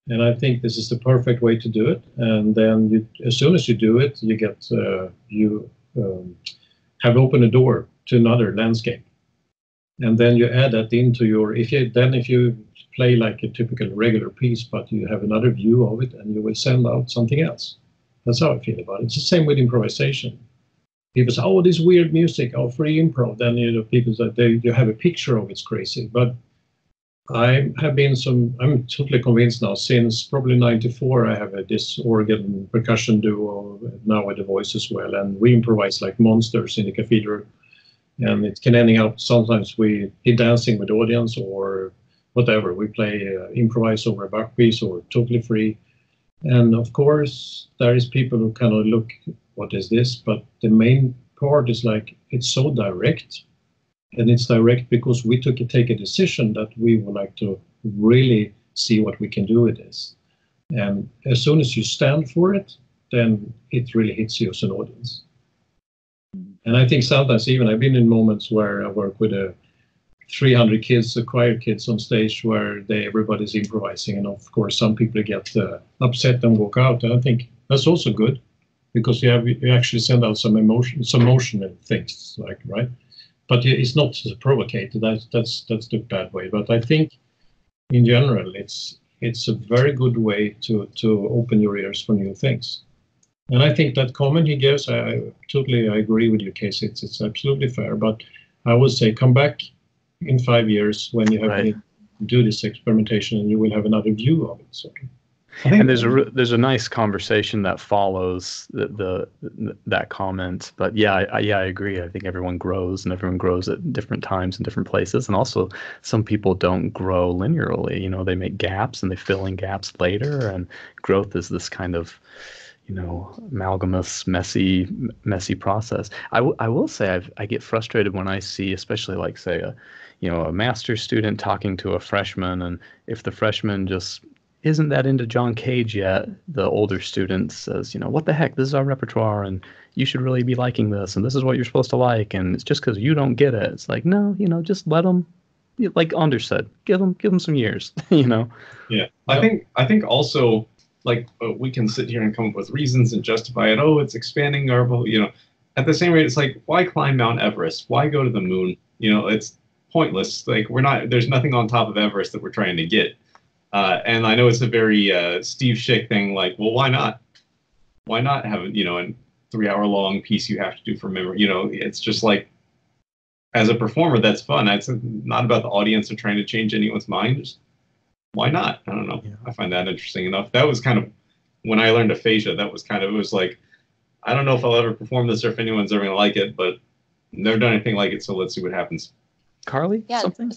And I think this is the perfect way to do it. And then you, as soon as you do it, you get uh, you um, have opened a door to another landscape. And then you add that into your if you then if you play like a typical regular piece, but you have another view of it, and you will send out something else. That's how I feel about it. It's the same with improvisation. People say, "Oh, this weird music, oh, free improv." Then you know, people say they you have a picture of it's crazy, but I have been some. I'm totally convinced now. Since probably '94, I have a, this organ percussion duo now with the voice as well, and we improvise like monsters in the cathedral. And it can ending up sometimes we dancing with audience or whatever. We play uh, improvise over a Bach piece or totally free. And of course, there is people who kind of look, what is this? But the main part is like it's so direct, and it's direct because we took a, take a decision that we would like to really see what we can do with this. And as soon as you stand for it, then it really hits you as an audience. And I think sometimes even I've been in moments where I work with a 300 kids, the choir kids on stage where they everybody's improvising, and of course some people get uh, upset and walk out. And I think that's also good because you have you actually send out some emotion, some emotional things, like right. But it's not provocated. That's that's that's the bad way. But I think in general, it's it's a very good way to to open your ears for new things. And I think that comment he gives, I, I totally I agree with you, Casey. It's it's absolutely fair. But I would say come back in five years when you have right. do this experimentation and you will have another view of it. So. And there's a um, there's a nice conversation that follows the, the that comment. But yeah, I, yeah, I agree. I think everyone grows and everyone grows at different times and different places. And also, some people don't grow linearly. You know, they make gaps and they fill in gaps later. And growth is this kind of you know amalgamous messy messy process I, w- I will say I've, i get frustrated when i see especially like say a you know a master's student talking to a freshman and if the freshman just isn't that into john cage yet the older student says you know what the heck this is our repertoire and you should really be liking this and this is what you're supposed to like and it's just because you don't get it it's like no you know just let them like Anders said, give them give them some years, you know. Yeah, I think I think also like uh, we can sit here and come up with reasons and justify it. Oh, it's expanding our, you know. At the same rate, it's like why climb Mount Everest? Why go to the moon? You know, it's pointless. Like we're not. There's nothing on top of Everest that we're trying to get. Uh, and I know it's a very uh, Steve Schick thing. Like, well, why not? Why not have you know a three-hour-long piece you have to do for memory? You know, it's just like as a performer, that's fun. It's not about the audience or trying to change anyone's mind. Just why not? I don't know. Yeah. I find that interesting enough. That was kind of when I learned aphasia. That was kind of it was like I don't know if I'll ever perform this or if anyone's ever gonna like it, but never done anything like it. So let's see what happens. Karli, yeah. Something?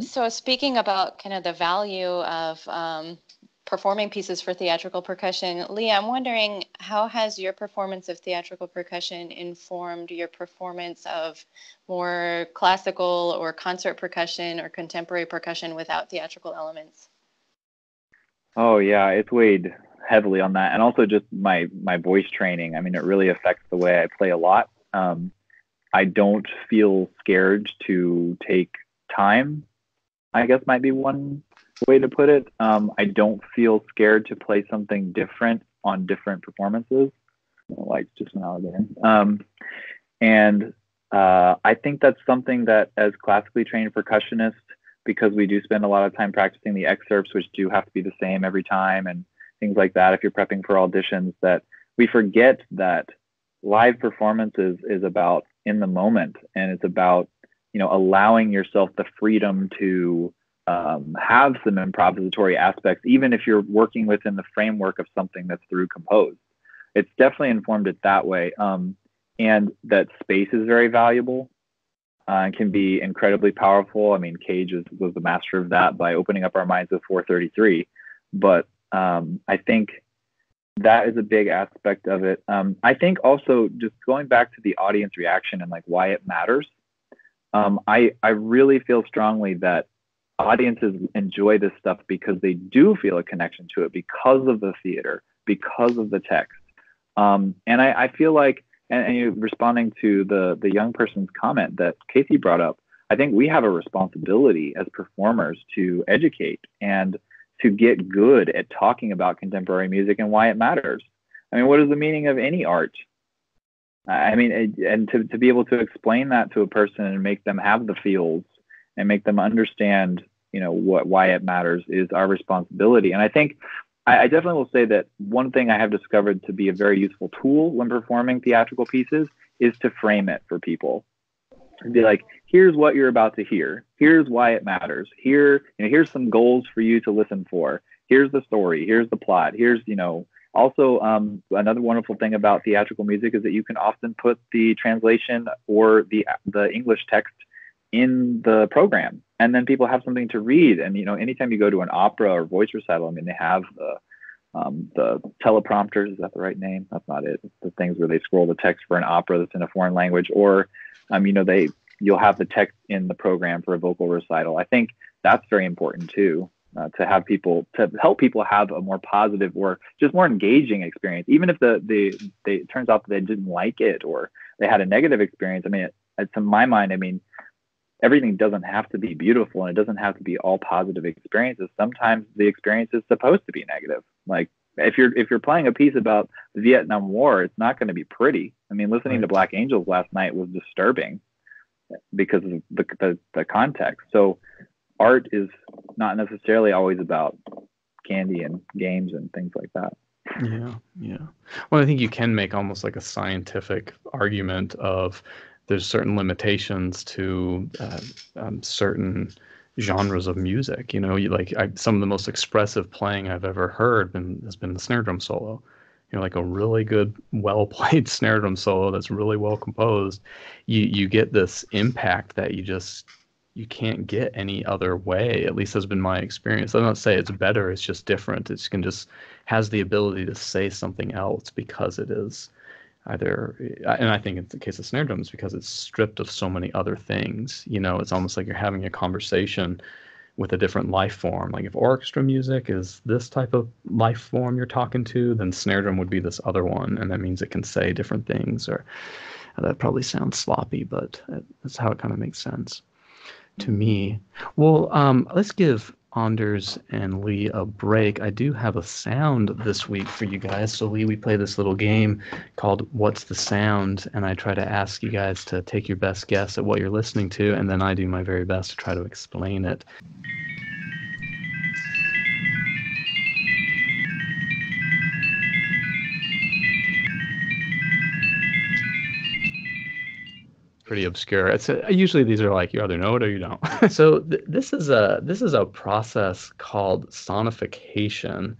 So speaking about kind of the value of um, performing pieces for theatrical percussion, Lee, I'm wondering how has your performance of theatrical percussion informed your performance of more classical or concert percussion or contemporary percussion without theatrical elements? Oh yeah, it's weighed heavily on that, and also just my my voice training. I mean, it really affects the way I play a lot. Um, I don't feel scared to take time. I guess might be one way to put it. Um, I don't feel scared to play something different on different performances, like just now there. Um, and uh, I think that's something that, as classically trained percussionists, because we do spend a lot of time practicing the excerpts, which do have to be the same every time, and things like that. If you're prepping for auditions, that we forget that live performances is about in the moment, and it's about you know allowing yourself the freedom to um, have some improvisatory aspects, even if you're working within the framework of something that's through composed. It's definitely informed it that way, um, and that space is very valuable uh, can be incredibly powerful. I mean, Cage was, was the master of that by opening up our minds with 433. But um, I think that is a big aspect of it. Um, I think also just going back to the audience reaction and like why it matters. Um, I I really feel strongly that audiences enjoy this stuff because they do feel a connection to it because of the theater, because of the text. Um, and I, I, feel like, and, and responding to the the young person's comment that Casey brought up, I think we have a responsibility as performers to educate and to get good at talking about contemporary music and why it matters. I mean, what is the meaning of any art? I mean, and to, to be able to explain that to a person and make them have the feels and make them understand, you know, what why it matters is our responsibility. And I think I, I definitely will say that one thing I have discovered to be a very useful tool when performing theatrical pieces is to frame it for people. Be like, here's what you're about to hear. Here's why it matters. Here, you know, here's some goals for you to listen for. Here's the story. Here's the plot. Here's, you know, also um, another wonderful thing about theatrical music is that you can often put the translation or the the English text in the program. And then people have something to read. And you know anytime you go to an opera or voice recital i mean they have the um, the teleprompters. Is that the right name? That's not it. The things where they scroll the text for an opera that's in a foreign language. Or um, you know they you'll have the text in the program for a vocal recital. I think that's very important too uh, to have people to help people have a more positive or just more engaging experience even if the the they it turns out that they didn't like it or they had a negative experience i mean it, to my mind i mean everything doesn't have to be beautiful and it doesn't have to be all positive experiences. Sometimes the experience is supposed to be negative. Like if you're if you're playing a piece about the Vietnam War, it's not going to be pretty. I mean, listening right. to Black Angels last night was disturbing because of the, the, the context. So art is not necessarily always about candy and games and things like that. Yeah, yeah. Well, I think you can make almost like a scientific argument of there's certain limitations to uh, um, certain genres of music. You know, you, like I, some of the most expressive playing I've ever heard been, has been the snare drum solo. You know, like a really good, well played snare drum solo that's really well composed. You you get this impact that you just you can't get any other way. At least has been my experience. I don't say it's better. It's just different. It can just has the ability to say something else because it is either and i think in the case of snare drums because it's stripped of so many other things you know it's almost like you're having a conversation with a different life form like if orchestra music is this type of life form you're talking to then snare drum would be this other one and that means it can say different things or that probably sounds sloppy but uh, that's how it kind of makes sense to me well um, let's give Anders and Lee a break. I do have a sound this week for you guys. So, Lee, we play this little game called What's the Sound? And I try to ask you guys to take your best guess at what you're listening to, and then I do my very best to try to explain it. Pretty obscure. It's a, usually these are like you either know it or you don't. so th- this is a this is a process called sonification,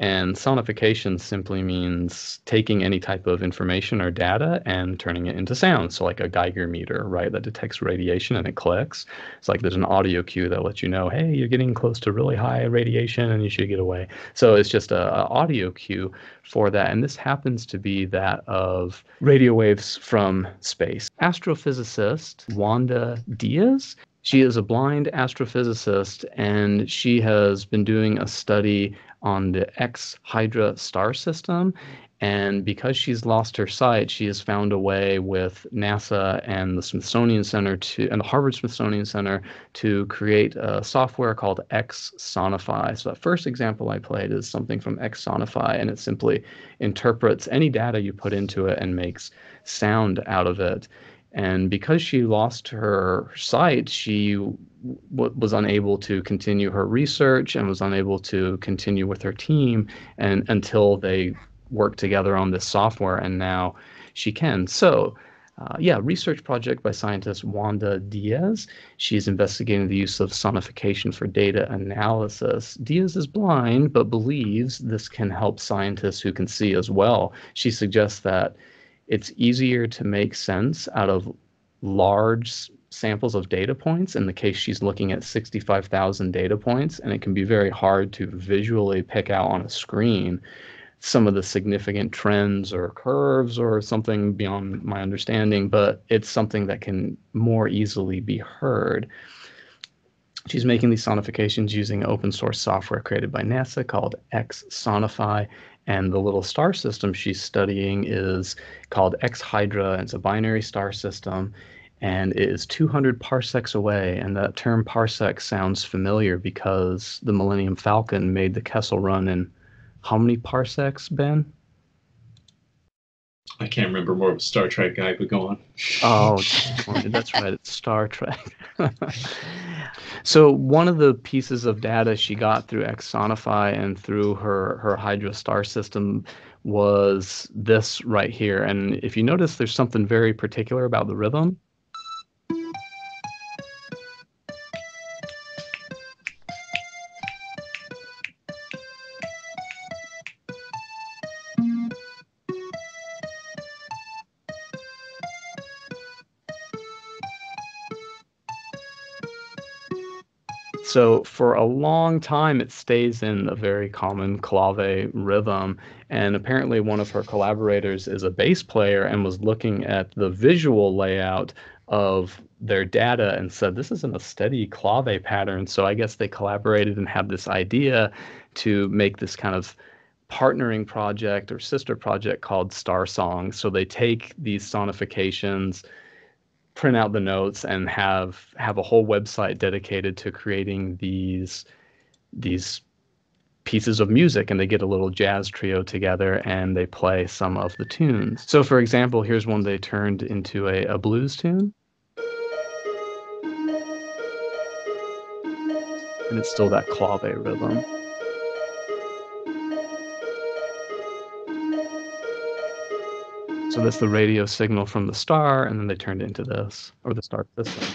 and sonification simply means taking any type of information or data and turning it into sound. So, like a Geiger meter, right, that detects radiation and it clicks. It's like there's an audio cue that lets you know, hey, you're getting close to really high radiation and you should get away. So, it's just a, a audio cue for that. And this happens to be that of radio waves from space. Astrophysicist Wanda Diaz she is a blind astrophysicist and she has been doing a study on the X Hydra star system. And because she's lost her sight, she has found a way with NASA and the Smithsonian Center to and the Harvard Smithsonian Center to create a software called xSonify. So the first example I played is something from xSonify, and it simply interprets any data you put into it and makes sound out of it. And because she lost her sight, she w- was unable to continue her research and was unable to continue with her team and until they worked together on this software. And now she can. So, uh, yeah, research project by scientist Wanda Diaz. She's investigating the use of sonification for data analysis. Diaz is blind, but believes this can help scientists who can see as well. She suggests that it's easier to make sense out of large samples of data points. In the case she's looking at 65,000 data points, and it can be very hard to visually pick out on a screen some of the significant trends or curves or something beyond my understanding, but it's something that can more easily be heard. she's making these sonifications using open source software created by NASA called xSonify. And the little star system she's studying is called X Hydra. It's a binary star system and it is 200 parsecs away. And that term parsec sounds familiar because the Millennium Falcon made the Kessel run in how many parsecs, Ben? I can't remember more of a Star Trek guy, but go on. Oh, that's right. It's Star Trek. so one of the pieces of data she got through xSonify and through her her Hydra star system was this right here. And if you notice, there's something very particular about the rhythm. So for a long time, it stays in a very common clave rhythm. And apparently, one of her collaborators is a bass player and was looking at the visual layout of their data and said, This isn't a steady clave pattern. So I guess they collaborated and had this idea to make this kind of partnering project or sister project called Star Song. So they take these sonifications print out the notes and have have a whole website dedicated to creating these these pieces of music and they get a little jazz trio together and they play some of the tunes. So for example, here's one they turned into a, a blues tune. And it's still that clave rhythm. So that's the radio signal from the star, and then they turned into this, or the star system.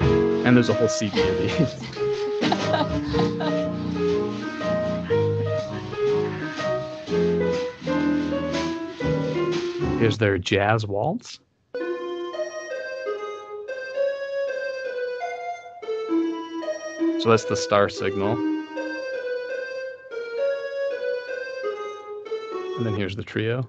and there's a whole CD of these. Here's their jazz waltz. So that's the star signal. And then here's the trio.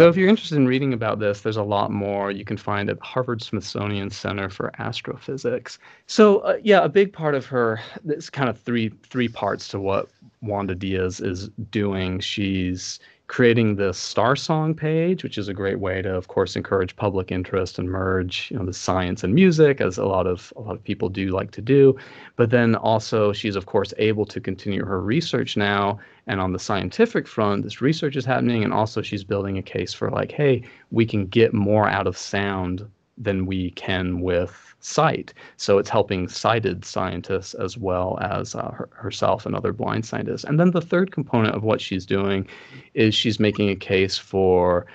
So, if you're interested in reading about this, there's a lot more you can find at Harvard Smithsonian Center for Astrophysics. So, uh, yeah, a big part of her, this kind of three three parts to what Wanda Diaz is doing. She's creating the Star Song page, which is a great way to, of course, encourage public interest and merge, you know, the science and music, as a lot of a lot of people do like to do. But then also, she's of course able to continue her research now, and on the scientific front, this research is happening, and also she's building a case for like, hey, we can get more out of sound than we can with sight. So it's helping sighted scientists as well as uh, her, herself and other blind scientists. And then the third component of what she's doing is she's making a case for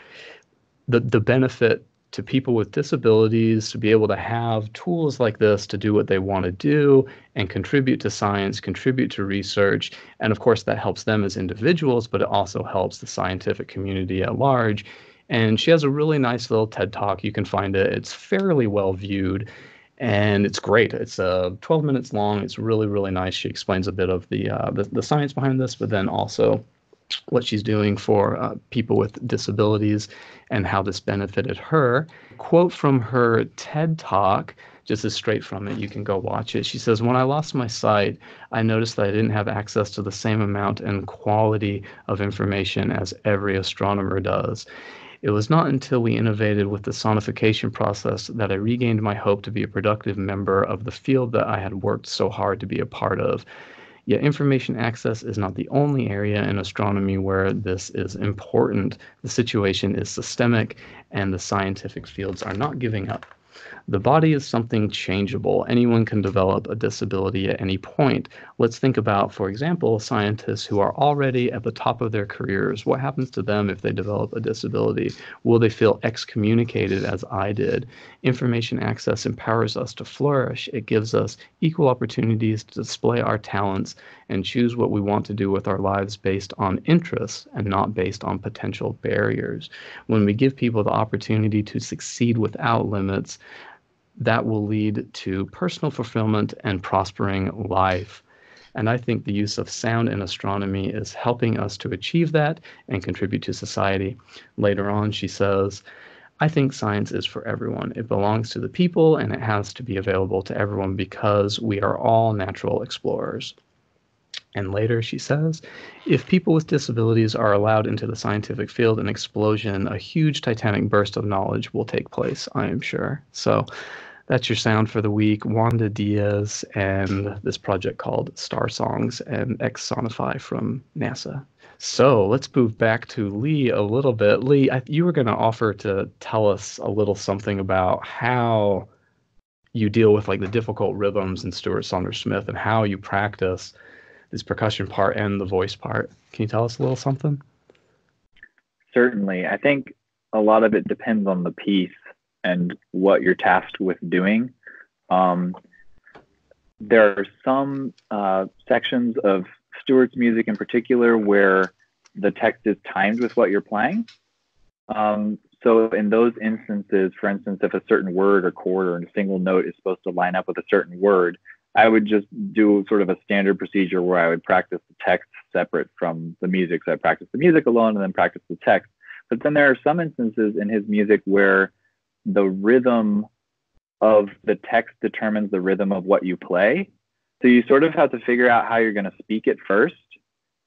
the, the benefit to people with disabilities to be able to have tools like this to do what they want to do and contribute to science, contribute to research. And of course, that helps them as individuals, but it also helps the scientific community at large. And she has a really nice little TED talk. You can find it, it's fairly well viewed and it's great. It's uh, 12 minutes long. It's really, really nice. She explains a bit of the, uh, the, the science behind this, but then also what she's doing for uh, people with disabilities and how this benefited her. Quote from her TED talk, just as straight from it, you can go watch it. She says, When I lost my sight, I noticed that I didn't have access to the same amount and quality of information as every astronomer does. It was not until we innovated with the sonification process that I regained my hope to be a productive member of the field that I had worked so hard to be a part of. Yet information access is not the only area in astronomy where this is important. The situation is systemic, and the scientific fields are not giving up. The body is something changeable. Anyone can develop a disability at any point. Let's think about, for example, scientists who are already at the top of their careers. What happens to them if they develop a disability? Will they feel excommunicated as I did? Information access empowers us to flourish. It gives us equal opportunities to display our talents and choose what we want to do with our lives based on interests and not based on potential barriers. When we give people the opportunity to succeed without limits, that will lead to personal fulfillment and prospering life. And I think the use of sound in astronomy is helping us to achieve that and contribute to society. Later on, she says, I think science is for everyone. It belongs to the people and it has to be available to everyone because we are all natural explorers. And later she says, if people with disabilities are allowed into the scientific field, an explosion, a huge titanic burst of knowledge will take place, I am sure. So that's your sound for the week. Wanda Diaz and this project called Star Songs and xSonify from NASA. So let's move back to Lee a little bit. Lee, I, you were going to offer to tell us a little something about how you deal with like the difficult rhythms in Stuart Saunders Smith and how you practice this percussion part and the voice part. Can you tell us a little something? Certainly. I think a lot of it depends on the piece and what you're tasked with doing. Um, there are some uh, sections of Stuart's music in particular where the text is timed with what you're playing. Um, so in those instances, for instance, if a certain word or chord or a single note is supposed to line up with a certain word, I would just do sort of a standard procedure where I would practice the text separate from the music. So I practice the music alone and then practice the text. But then there are some instances in his music where the rhythm of the text determines the rhythm of what you play. So you sort of have to figure out how you're going to speak it first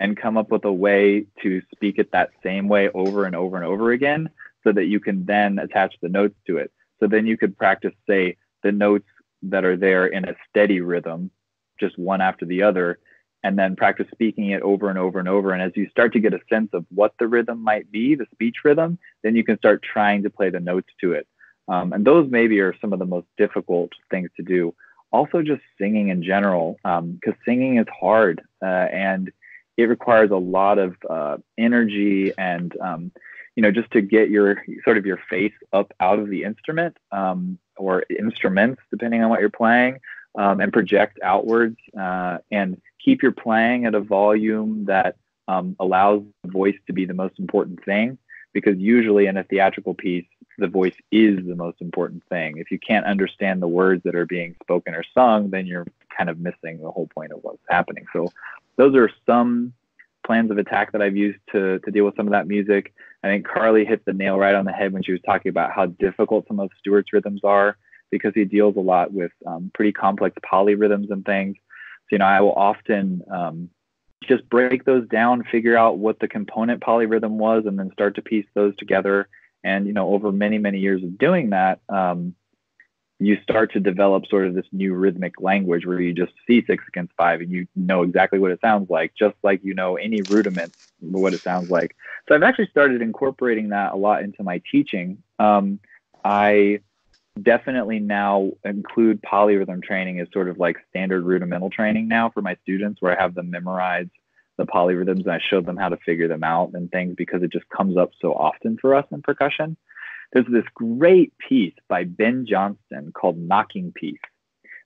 and come up with a way to speak it that same way over and over and over again so that you can then attach the notes to it. So then you could practice, say, the notes that are there in a steady rhythm, just one after the other, and then practice speaking it over and over and over. And as you start to get a sense of what the rhythm might be, the speech rhythm, then you can start trying to play the notes to it. Um, and those maybe are some of the most difficult things to do. Also, just singing in general, because um, singing is hard uh, and it requires a lot of uh, energy and um, you know just to get your sort of your face up out of the instrument um, or instruments, depending on what you're playing, um, and project outwards uh, and keep your playing at a volume that um, allows the voice to be the most important thing. Because usually in a theatrical piece, the voice is the most important thing. If you can't understand the words that are being spoken or sung, then you're kind of missing the whole point of what's happening. So, those are some plans of attack that I've used to, to deal with some of that music. I think Karli hit the nail right on the head when she was talking about how difficult some of Stuart's rhythms are because he deals a lot with um, pretty complex polyrhythms and things. So, you know, I will often um, just break those down, figure out what the component polyrhythm was, and then start to piece those together. And, you know, over many, many years of doing that, um, you start to develop sort of this new rhythmic language where you just see six against five and you know exactly what it sounds like, just like you know any rudiments what it sounds like. So I've actually started incorporating that a lot into my teaching. Um, I definitely now include polyrhythm training as sort of like standard rudimental training now for my students, where I have them memorize the polyrhythms and I showed them how to figure them out and things because it just comes up so often for us in percussion. There's this great piece by Ben Johnston called Knocking Piece,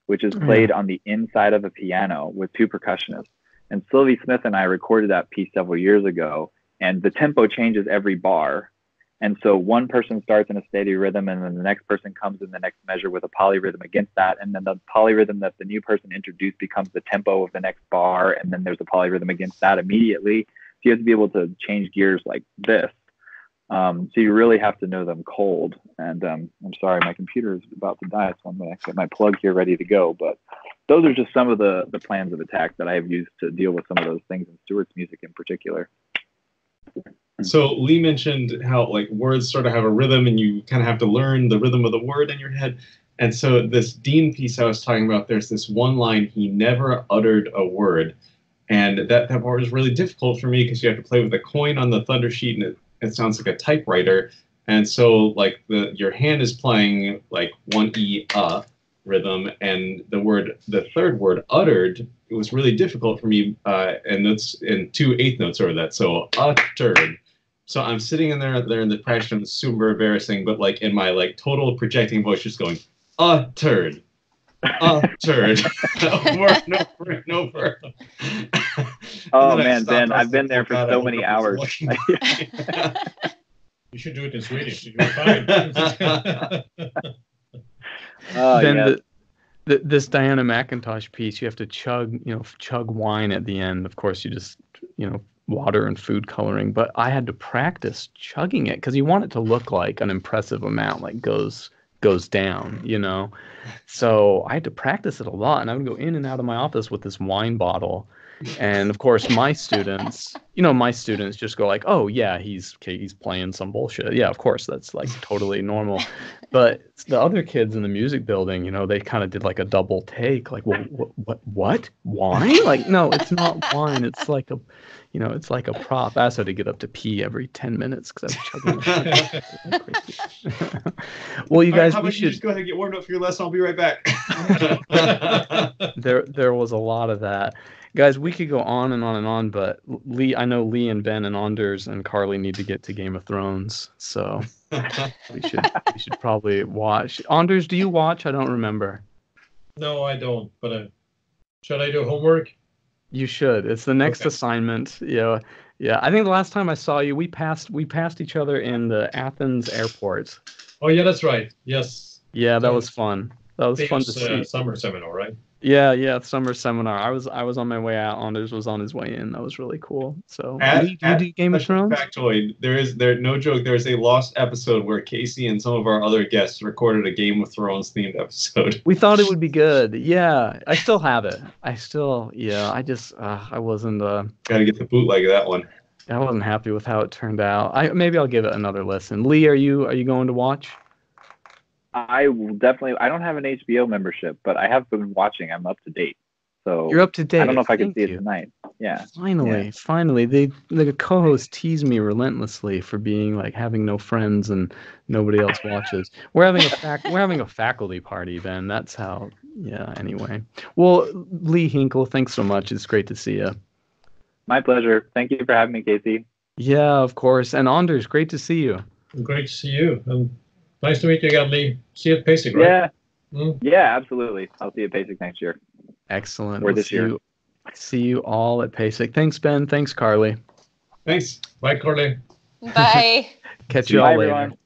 which is mm. played mm. on the inside of a piano with two percussionists. And Sylvie Smith and I recorded that piece several years ago, and the tempo changes every bar. And so one person starts in a steady rhythm, and then the next person comes in the next measure with a polyrhythm against that. And then the polyrhythm that the new person introduced becomes the tempo of the next bar, and then there's a polyrhythm against that immediately. So you have to be able to change gears like this. Um, so you really have to know them cold. And um, I'm sorry, my computer is about to die, so I'm going to get my plug here ready to go. But those are just some of the, the plans of attack that I have used to deal with some of those things in Stuart's music in particular. So Lee mentioned how like words sort of have a rhythm and you kind of have to learn the rhythm of the word in your head. And so this Deane piece I was talking about, there's this one line, he never uttered a word. And that, that part was really difficult for me because you have to play with a coin on the thunder sheet and it it sounds like a typewriter. and so like the your hand is playing like one e uh rhythm, and the word the third word uttered it was really difficult for me, uh, and that's in two eighth notes over that. So uttered. So I'm sitting in there there in the practice room, it's super embarrassing, but like in my like total projecting voice, just going uttered. Uttered over and over and over. Oh And man, Ben, I was I've been there "Oh, for so many hours. looking at me." You should do it in Swedish. You're fine. Oh then yeah. the, the, this Diana McIntosh piece, you have to chug, you know, chug wine at the end. Of course, you just, you know, water and food coloring. But I had to practice chugging it because you want it to look like an impressive amount, like goes goes down, you know. So I had to practice it a lot, and I would go in and out of my office with this wine bottle. And of course, my students, you know, my students just go like, "Oh yeah, he's he's playing some bullshit." Yeah, of course, that's like totally normal. But the other kids in the music building, you know, they kind of did like a double take, like, what, what, what, wine?" Like, no, it's not wine. It's like a, you know, it's like a prop. I also had to get up to pee every ten minutes because I was chugging. like crazy. well, you All right, guys, how we about you should. just go ahead and get warmed up for your lesson? I'll be right back. there there was a lot of that guys we could go on and on and on but lee i know lee and ben and anders and karli need to get to game of thrones so we should we should probably watch anders do you watch i don't remember no, I don't. But uh, should I do homework? you should it's the next Okay. assignment yeah yeah i think the last time i saw you we passed we passed each other in the athens airport Oh yeah, that's right. Yes. yeah that was fun that was fun to uh, see summer seminar, right? Yeah yeah summer seminar i was i was on my way out anders was on his way in that was really cool so At- you at do game of thrones Factoid. There is there no joke. There is a lost episode where Casey and some of our other guests recorded a Game of Thrones themed episode. We thought it would be good. Yeah, I still have it. I still, yeah, I just, uh, I wasn't, uh, Got to get the bootleg of that one. I wasn't happy with how it turned out. I maybe I'll give it another listen. Lee, are you, are you going to watch? I will definitely. I don't have an HBO membership, but I have been watching. I'm up to date. So You're up to date. I don't know if I can Thank see it tonight. Yeah. Finally, finally, they the co-host tease me relentlessly for being like having no friends and nobody else watches. We're having a fac- we're having a faculty party, Ben. That's how. Yeah. Anyway, well, Lee Hinkle, thanks so much. It's great to see you. My pleasure. Thank you for having me, Casey. Yeah, of course. And Anders, great to see you. Great to see you. And nice to meet you again, Lee. See you at PASIC, right? Yeah. Mm. Yeah, absolutely. I'll see you at PASIC next year. Excellent. Or We'll this see year. You, see you all at PASIC. Thanks, Ben. Thanks, Karli. Thanks. Bye, Karli. Bye. Catch See you you. all Bye, later. everyone.